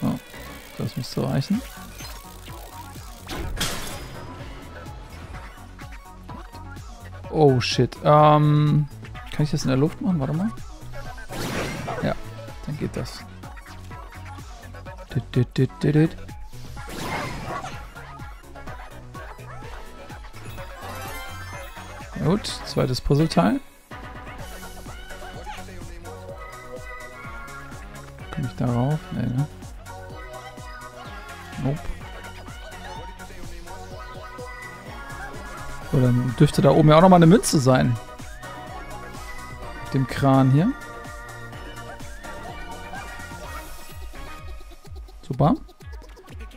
So, das müsste reichen. Oh shit. Ähm, kann ich das in der Luft machen? Warte mal. Ja, dann geht das. Dit, dit, dit, dit, dit. Gut, zweites Puzzleteil. Komme ich darauf? Nee, ne? Nope. So, dann dürfte da oben ja auch nochmal eine Münze sein. Mit dem Kran hier. Super.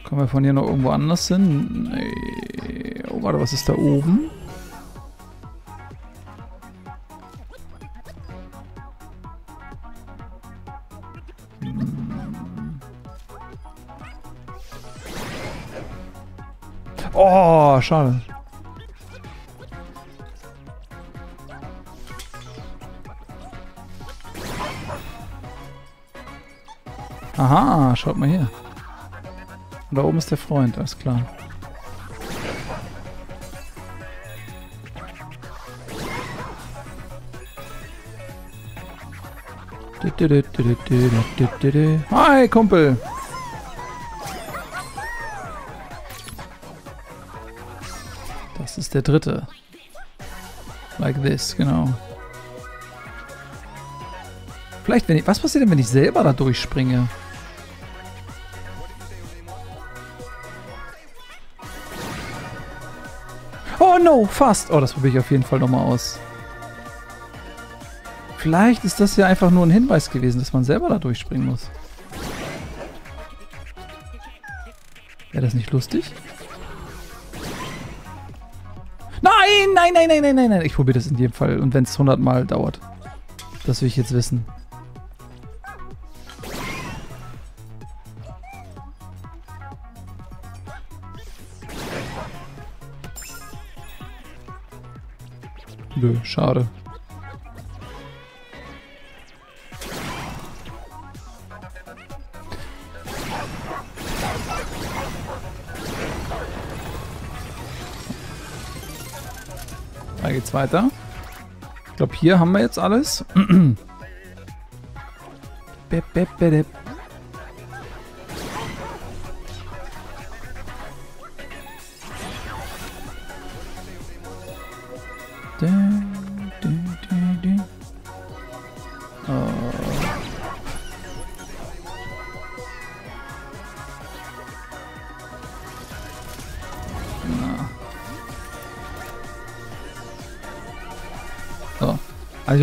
Kommen wir von hier noch irgendwo anders hin? Nee. Oh, warte, was ist da oben? Schade. Aha, schaut mal hier. Und da oben ist der Freund, alles klar. Hi, Kumpel. Der dritte. Like this, genau. Vielleicht, wenn ich. Was passiert denn, wenn ich selber da durchspringe? Oh no, fast. Oh, das probiere ich auf jeden Fall nochmal aus. Vielleicht ist das ja einfach nur ein Hinweis gewesen, dass man selber da durchspringen muss. Wäre das nicht lustig? Nein, nein, nein, nein, nein, nein. Ich probiere das in jedem Fall. Und wenn es 100 Mal dauert. Das will ich jetzt wissen. Nö, schade. Weiter. Ich glaube, hier haben wir jetzt alles.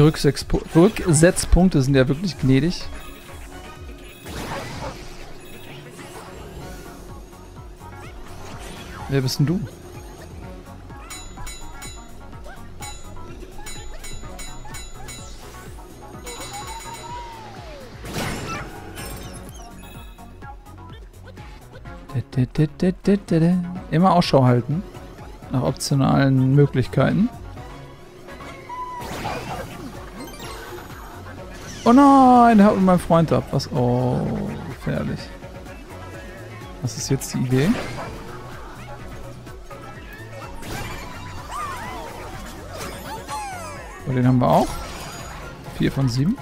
die Rücksetzpu- Rücksetzpunkte sind ja wirklich gnädig. Wer bist denn du? Immer Ausschau halten. Nach optionalen Möglichkeiten. Oh nein, der haut mit meinem Freund ab. Was? Oh, gefährlich. Was ist jetzt die Idee? Oh, den haben wir auch. Vier von sieben.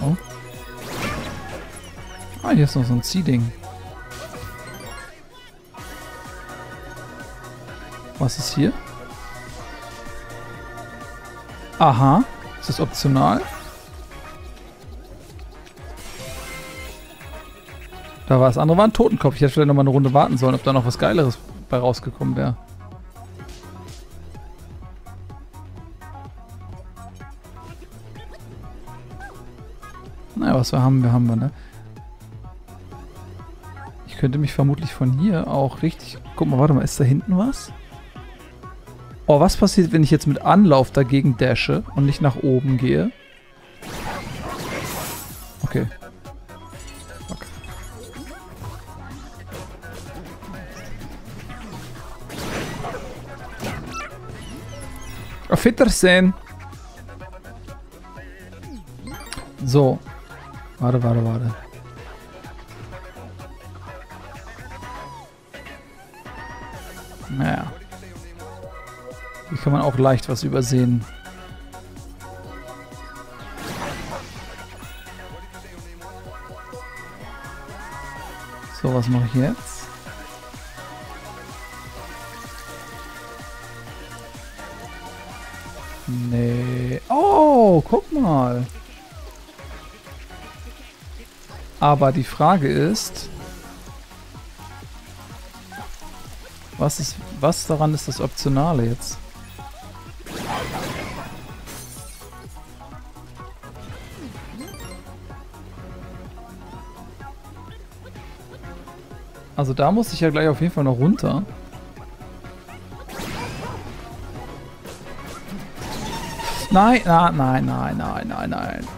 Oh. Ah, hier ist noch so ein Ziehding. Was ist hier? Aha. Ist das optional? Da war das andere war ein Totenkopf. Ich hätte vielleicht noch mal eine Runde warten sollen, ob da noch was Geileres bei rausgekommen wäre. Naja, was wir haben, wir haben wir, ne? Ich könnte mich vermutlich von hier auch richtig... Guck mal, warte mal, ist da hinten was? Oh, was passiert, wenn ich jetzt mit Anlauf dagegen dashe und nicht nach oben gehe? Okay. Auf Wiedersehen. So. Warte, warte, warte. Kann man auch leicht was übersehen. So, was mache ich jetzt? Nee. Oh, guck mal. Aber die Frage ist, was ist, was daran ist das Optionale jetzt? Also da muss ich ja gleich auf jeden Fall noch runter. Nein, nein, nein, nein, nein, nein, nein.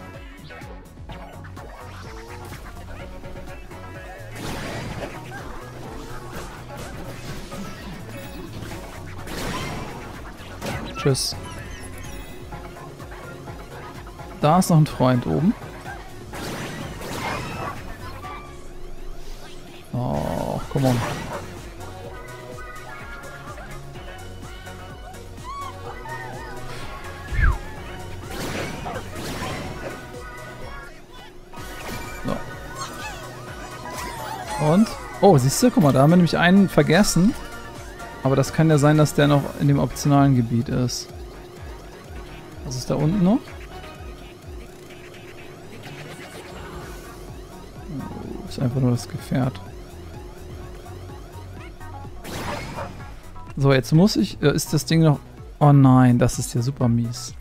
Tschüss. Da ist noch ein Freund oben. Siehst du, guck mal, da haben wir nämlich einen vergessen. Aber das kann ja sein, dass der noch in dem optionalen Gebiet ist. Was ist da unten noch? Oh, ist einfach nur das Gefährt. So, jetzt muss ich... Äh, ist das Ding noch... Oh nein, das ist ja super mies.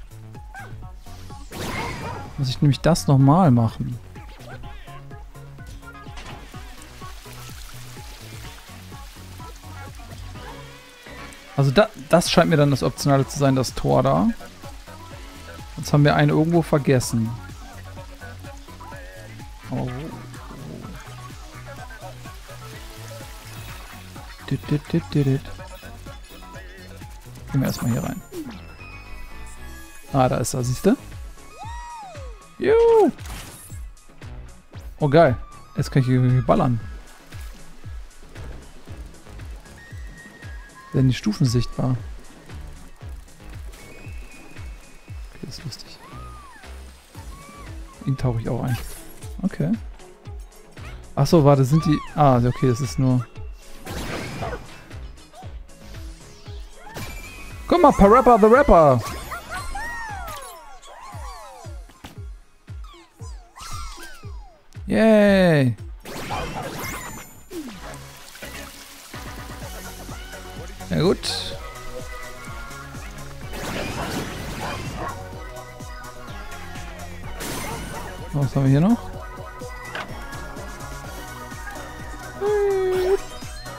Muss ich nämlich das nochmal machen. Da, das scheint mir dann das Optionale zu sein, das Tor da. Jetzt haben wir einen irgendwo vergessen. Oh. Dit, dit, dit, dit, dit. Gehen wir erstmal hier rein. Ah, da ist er, siehst du? Juhu! Oh geil. Jetzt kann ich hier ballern. Werden die Stufen sichtbar? Okay, das ist lustig. Ihn tauche ich auch ein. Okay. Achso, warte, sind die... Ah, okay, das ist nur... Guck mal, Parappa the Rapper! Yay! Gut. Was haben wir hier noch?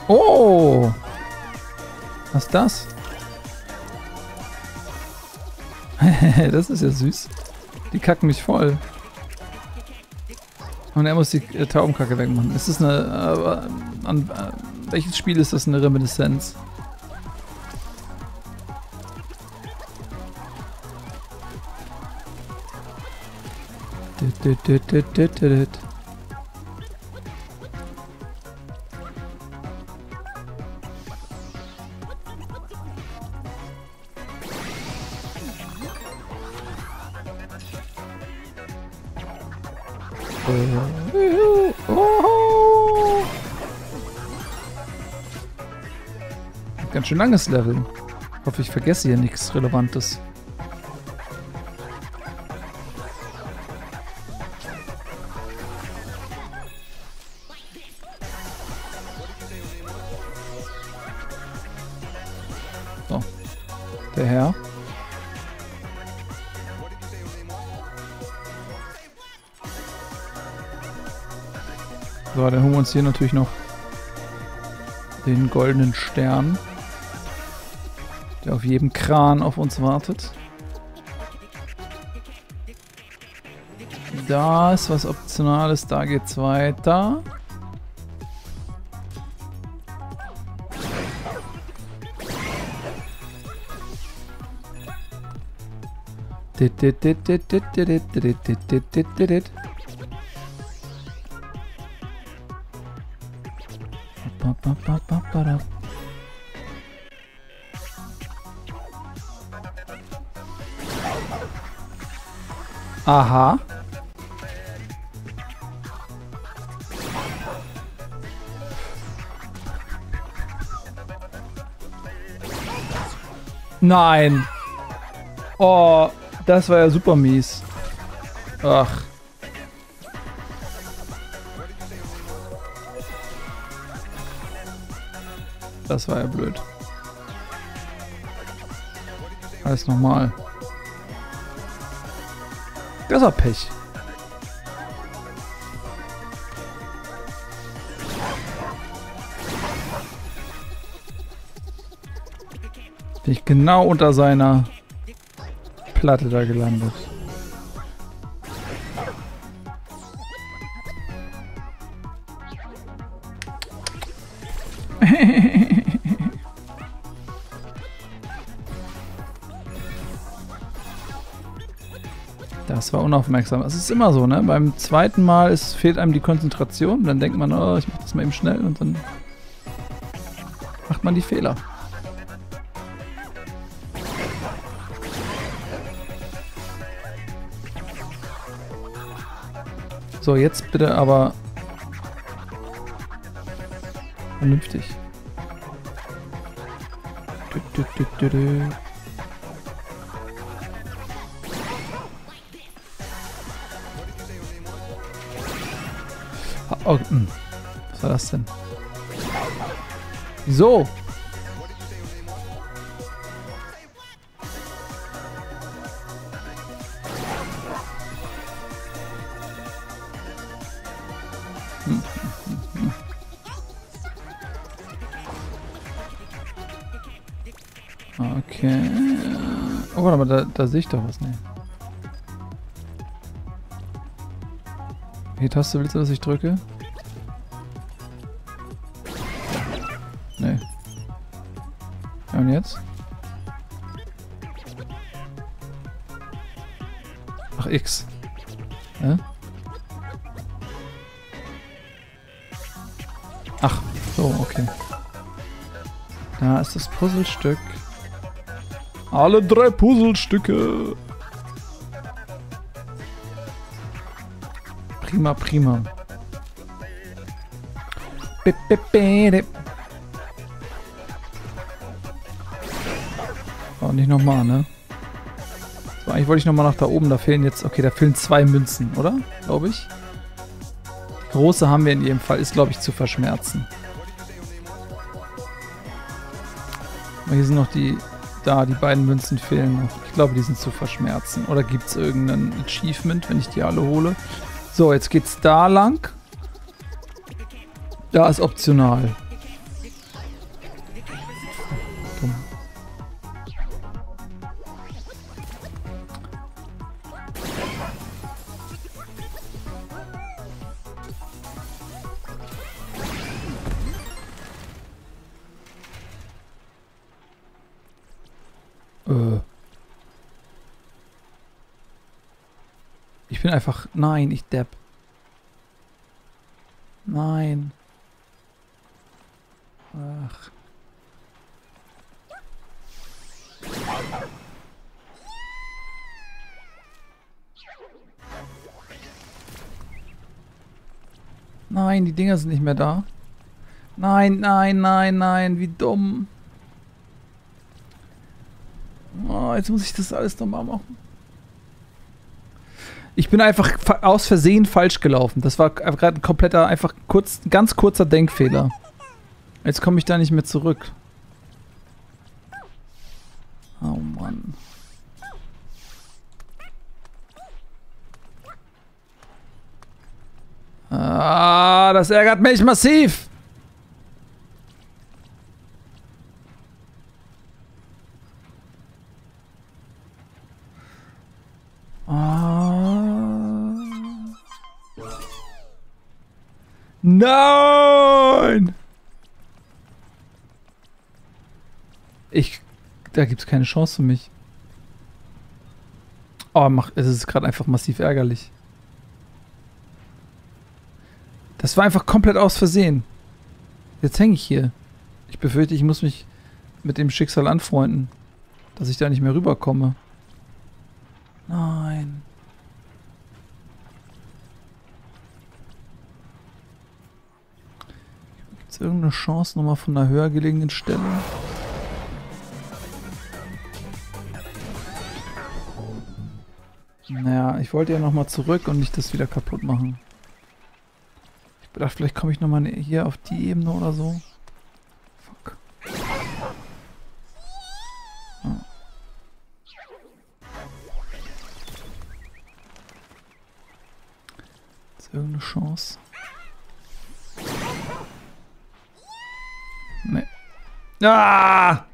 Oh! Was ist das? das ist ja süß. Die kacken mich voll. Und er muss die äh, Taubenkacke wegmachen. Ist das eine... Äh, an, äh, welches Spiel ist das eine Reminiszenz? Ganz schön langes Level. Ich hoffe, ich vergesse hier nichts Relevantes. Uns hier natürlich noch den goldenen Stern, der auf jedem Kran auf uns wartet. Da ist was Optionales, da geht's weiter. Aha. Nein. Oh. Das war ja super mies. Ach. Das war ja blöd. Alles normal. Das war Pech. Bin ich genau unter seiner Platte da gelandet. Unaufmerksam. Es ist immer so, ne? Beim zweiten Mal ist, fehlt einem die Konzentration. Dann denkt man, oh, ich mach das mal eben schnell und dann macht man die Fehler. So, jetzt bitte aber Vernünftig. Du, du, du, Oh, hm. Was war das denn? Wieso? Okay. Oh, warte mal, da, da sehe ich doch was. Nee. Welche Taste willst du, dass ich drücke? Jetzt? Ach, X. Ja? Ach, so, okay. Da ist das Puzzlestück. Alle drei Puzzlestücke. Prima, prima. Be, be, be, nicht nochmal, ne? So, eigentlich wollte ich nochmal nach da oben. Da fehlen jetzt... Okay, da fehlen zwei Münzen, oder? Glaube ich. Die große haben wir in jedem Fall. Ist, glaube ich, zu verschmerzen. Aber hier sind noch die da, die beiden Münzen fehlen noch. Ich glaube, die sind zu verschmerzen. Oder gibt es irgendein Achievement, wenn ich die alle hole? So, jetzt geht's da lang. Da ist optional. Bin einfach... Nein, ich depp. Nein. Ach. Nein, die Dinger sind nicht mehr da. Nein, nein, nein, nein, wie dumm. Oh, jetzt muss ich das alles nochmal machen. Ich bin einfach aus Versehen falsch gelaufen. Das war gerade ein kompletter, einfach kurz, ganz kurzer Denkfehler. Jetzt komme ich da nicht mehr zurück. Oh Mann. Ah, das ärgert mich massiv. Nein! Ich. Da gibt es keine Chance für mich. Oh, mach, es ist gerade einfach massiv ärgerlich. Das war einfach komplett aus Versehen. Jetzt hänge ich hier. Ich befürchte, ich muss mich mit dem Schicksal anfreunden, dass ich da nicht mehr rüberkomme. Nein. Es irgendeine Chance nochmal von einer höher gelegenen Stelle? Naja, ich wollte ja nochmal zurück und nicht das wieder kaputt machen. Ich dachte, vielleicht komme ich nochmal hier auf die Ebene oder so. Fuck. Ah. Ist irgendeine Chance? Nee. Ah!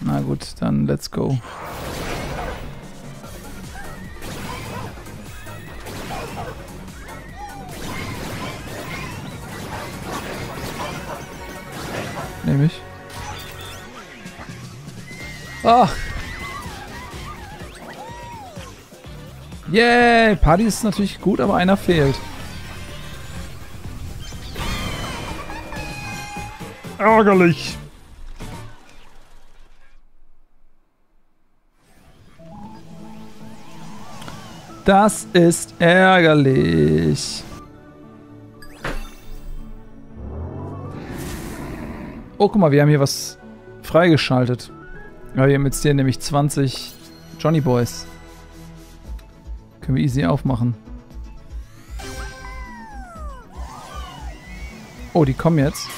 Na gut, dann let's go. Nehme ich. Ach. Yay! Party ist natürlich gut, aber einer fehlt. Ärgerlich. Das ist ärgerlich. Oh, guck mal, wir haben hier was freigeschaltet. Ja, wir haben jetzt hier nämlich 20 Johnny Boys. Können wir easy aufmachen. Oh, die kommen jetzt.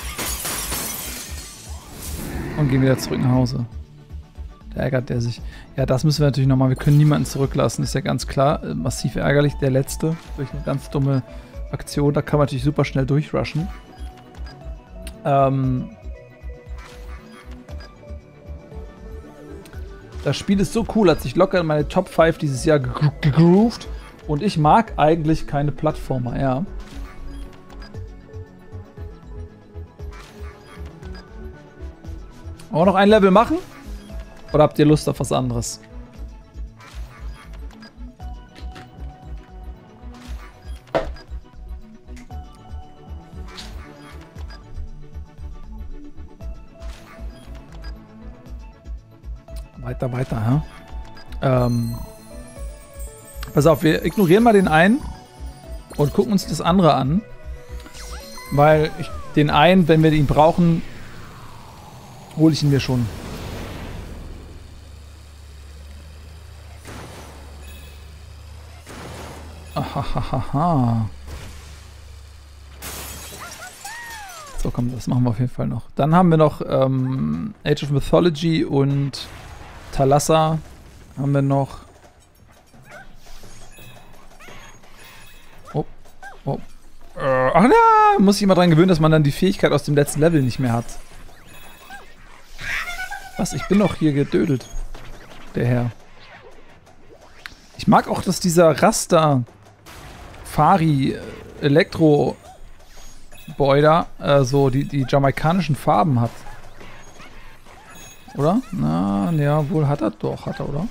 Und gehen wieder zurück nach Hause. Da ärgert der sich. Ja, das müssen wir natürlich nochmal. Wir können niemanden zurücklassen, ist ja ganz klar. Äh, massiv ärgerlich. Der letzte durch eine ganz dumme Aktion. Da kann man natürlich super schnell durchrushen. Ähm, Das Spiel ist so cool, hat sich locker in meine Top 5 dieses Jahr gegroovt. Und ich mag eigentlich keine Plattformer, ja. Wollen wir noch ein Level machen? Oder habt ihr Lust auf was anderes? Weiter, weiter, ja. Ähm, pass auf, wir ignorieren mal den einen und gucken uns das andere an. Weil ich, den einen, wenn wir ihn brauchen, hole ich ihn mir schon. Ahahaha. So, komm, das machen wir auf jeden Fall noch. Dann haben wir noch ähm, Age of Mythology und Talassa haben wir noch. Oh, oh. Äh, ach na, muss ich immer dran gewöhnen, dass man dann die Fähigkeit aus dem letzten Level nicht mehr hat. Was? Ich bin doch hier gedödelt. Der Herr. Ich mag auch, dass dieser Raster Fari äh, Elektro Boy äh, so die, die jamaikanischen Farben hat. Oder? Na, ja, wohl hat er doch, hat er, oder?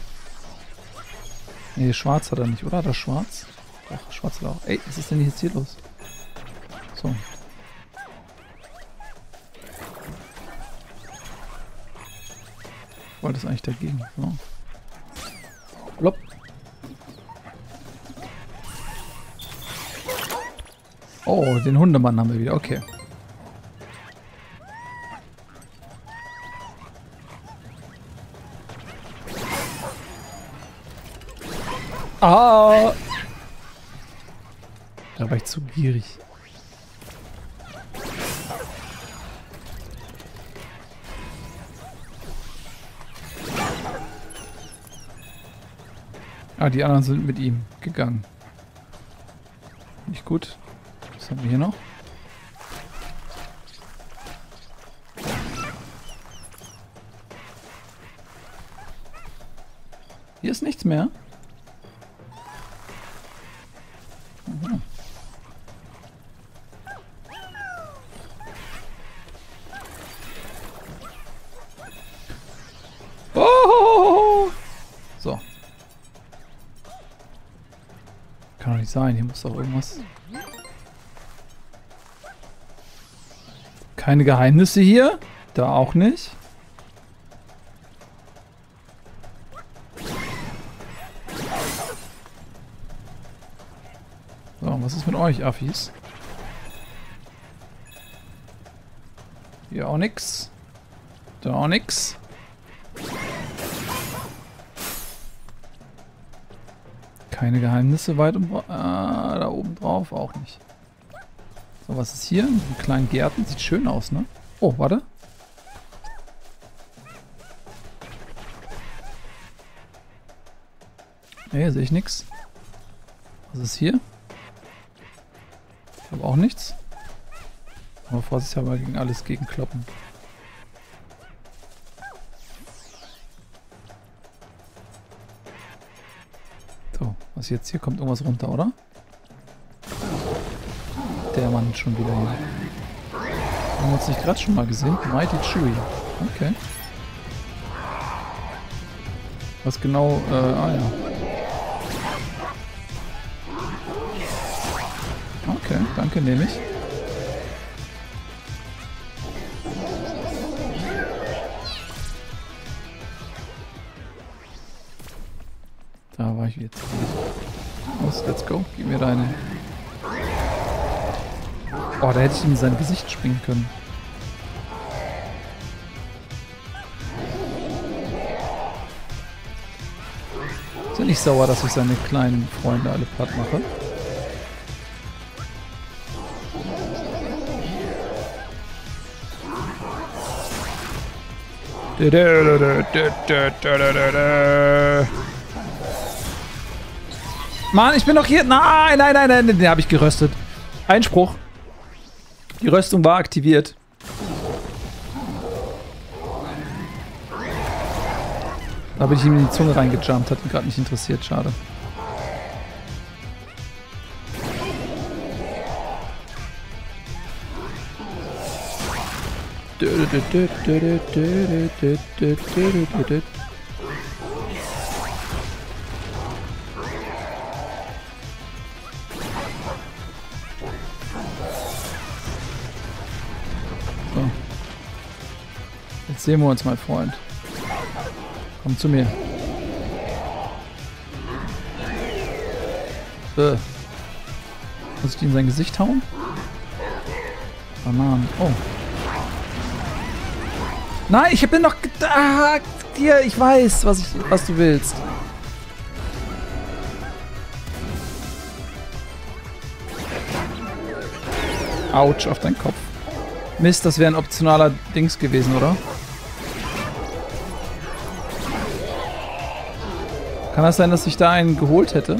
Nee, schwarz hat er nicht, oder? Hat er schwarz? Doch, schwarz hat er auch. Ey, was ist denn jetzt hier los? So. Wollte es eigentlich dagegen. So. Blopp. Oh, den Hundemann haben wir wieder. Okay. Ah! Da war ich zu gierig. Ah, die anderen sind mit ihm gegangen. Nicht gut. Was haben wir hier noch? Hier ist nichts mehr. Sein. Hier muss doch irgendwas... Keine Geheimnisse hier. Da auch nicht. So, was ist mit euch, Affis? Hier auch nix. Da auch nix. Keine Geheimnisse weit um, äh, da oben drauf, auch nicht. So, was ist hier? Ein kleinen Gärten. Sieht schön aus, ne? Oh, warte. Ne, sehe ich nichts. Was ist hier? Ich habe auch nichts. Aber vorsichtshalber gegen alles gegenkloppen. Was jetzt hier? Kommt irgendwas runter, oder? Der Mann schon wieder hier. Haben wir uns nicht gerade schon mal gesehen? Mighty Chewy. Okay. Was genau... Äh, ah ja. Okay, danke, nehme ich. hätte ich ihm in sein Gesicht springen können. Ist er nicht sauer, dass ich seine kleinen Freunde alle platt mache? Mann, ich bin doch hier. Nein, nein, nein, nein, den habe ich geröstet. Einspruch. Die Röstung war aktiviert. Da bin ich ihm in die Zunge reingejumpt, hat ihn gerade nicht interessiert, schade. Sehen wir uns, mein Freund. Komm zu mir. Äh. Muss ich die in sein Gesicht hauen? Bananen. Oh. Nein, ich bin noch... Ah, dir, ich weiß, was, ich, was du willst. Autsch, auf deinen Kopf. Mist, das wäre ein optionaler Dings gewesen, oder? Kann das sein, dass ich da einen geholt hätte?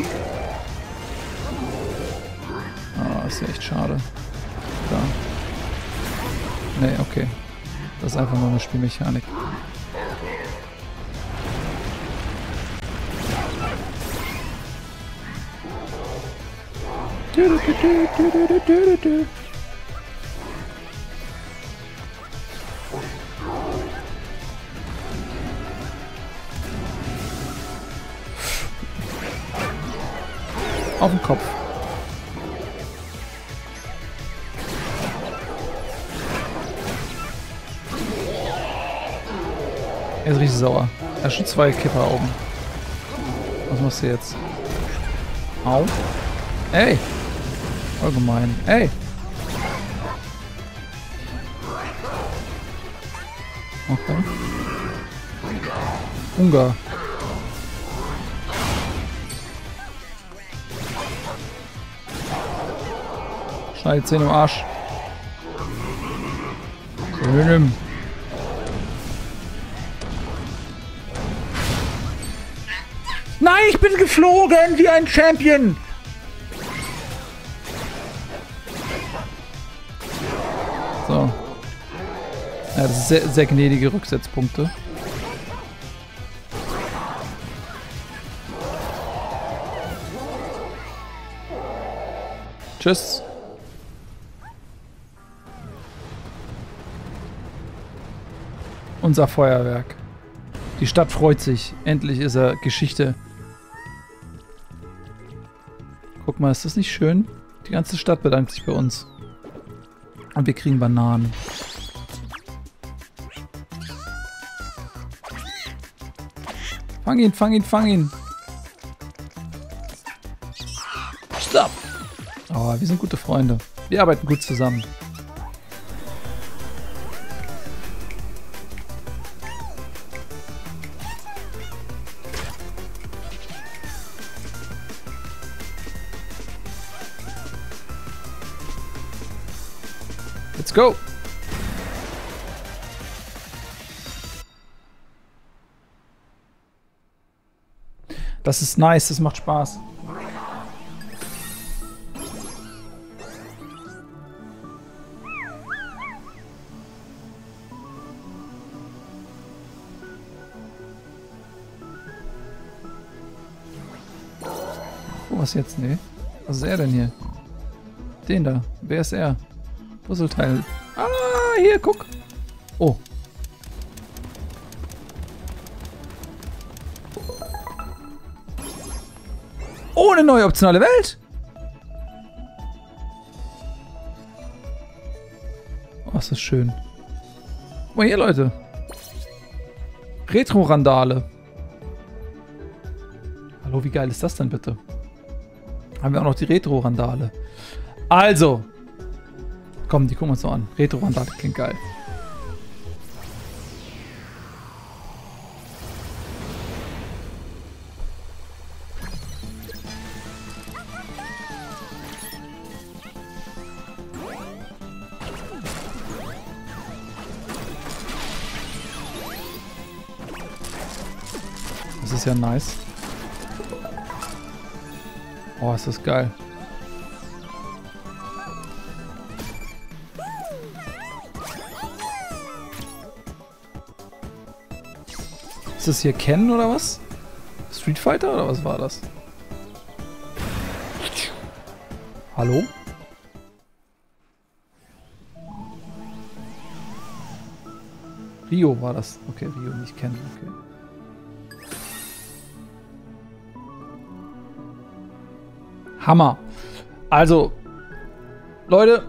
Oh, ist ja echt schade. Da. Nee, okay. Das ist einfach nur eine Spielmechanik. Auf den Kopf. Er ist richtig sauer. Er hat schon zwei Kipperaugen. Was machst du jetzt? Au. Ey! Allgemein. Ey! Okay. Ungar. Schneid Zähne im Arsch. Nimm. Nein, ich bin geflogen wie ein Champion. So. Ja, das sehr, sehr gnädige Rücksetzpunkte. Tschüss. Unser Feuerwerk. Die Stadt freut sich. Endlich ist er Geschichte. Guck mal, ist das nicht schön? Die ganze Stadt bedankt sich bei uns. Und wir kriegen Bananen. Fang ihn, fang ihn, fang ihn. Stop. Oh, wir sind gute Freunde. Wir arbeiten gut zusammen. Go. Das ist nice, das macht Spaß. Oh, was jetzt? Nee. Was ist er denn hier? Den da. Wer ist er? Puzzleteil. Ah, hier, guck. Oh. Oh, eine neue optionale Welt. Oh, ist das schön. Guck mal hier, Leute. Retro-Randale. Hallo, wie geil ist das denn bitte? Haben wir auch noch die Retro-Randale. Also, Komm, die gucken wir uns noch an. retro randale klingt geil. Das ist ja nice. Oh, ist das geil. Das hier Ken oder was? Street Fighter oder was war das? Hallo? Rio war das. Okay, Rio nicht kennen. Okay. Hammer. Also, Leute,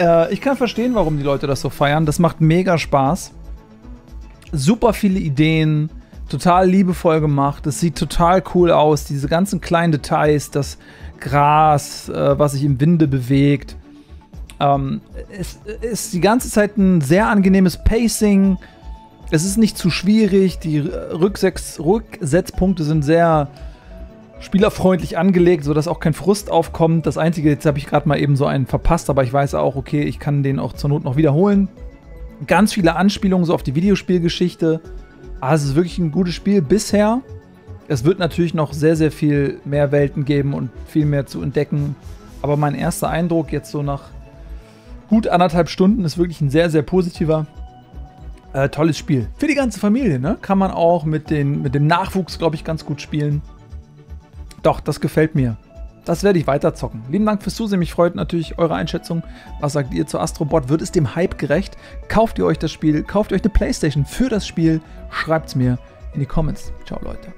äh, ich kann verstehen, warum die Leute das so feiern. Das macht mega Spaß. Super viele Ideen, total liebevoll gemacht. Es sieht total cool aus. Diese ganzen kleinen Details, das Gras, äh, was sich im Winde bewegt. Ähm, es ist die ganze Zeit ein sehr angenehmes Pacing. Es ist nicht zu schwierig. Die Rücksetz Rücksetzpunkte sind sehr spielerfreundlich angelegt, sodass auch kein Frust aufkommt. Das Einzige, jetzt habe ich gerade mal eben so einen verpasst, aber ich weiß auch, okay, ich kann den auch zur Not noch wiederholen. Ganz viele Anspielungen so auf die Videospielgeschichte. Also es ist wirklich ein gutes Spiel bisher. Es wird natürlich noch sehr, sehr viel mehr Welten geben und viel mehr zu entdecken. Aber mein erster Eindruck jetzt so nach gut anderthalb Stunden ist wirklich ein sehr, sehr positiver. Äh, tolles Spiel. Für die ganze Familie, ne? Kann man auch mit, den, mit dem Nachwuchs, glaube ich, ganz gut spielen. Doch, das gefällt mir. Das werde ich weiter zocken. Lieben Dank fürs Zusehen. Mich freut natürlich eure Einschätzung. Was sagt ihr zu Astrobot? Wird es dem Hype gerecht? Kauft ihr euch das Spiel? Kauft ihr euch eine Playstation für das Spiel? Schreibt es mir in die Comments. Ciao, Leute.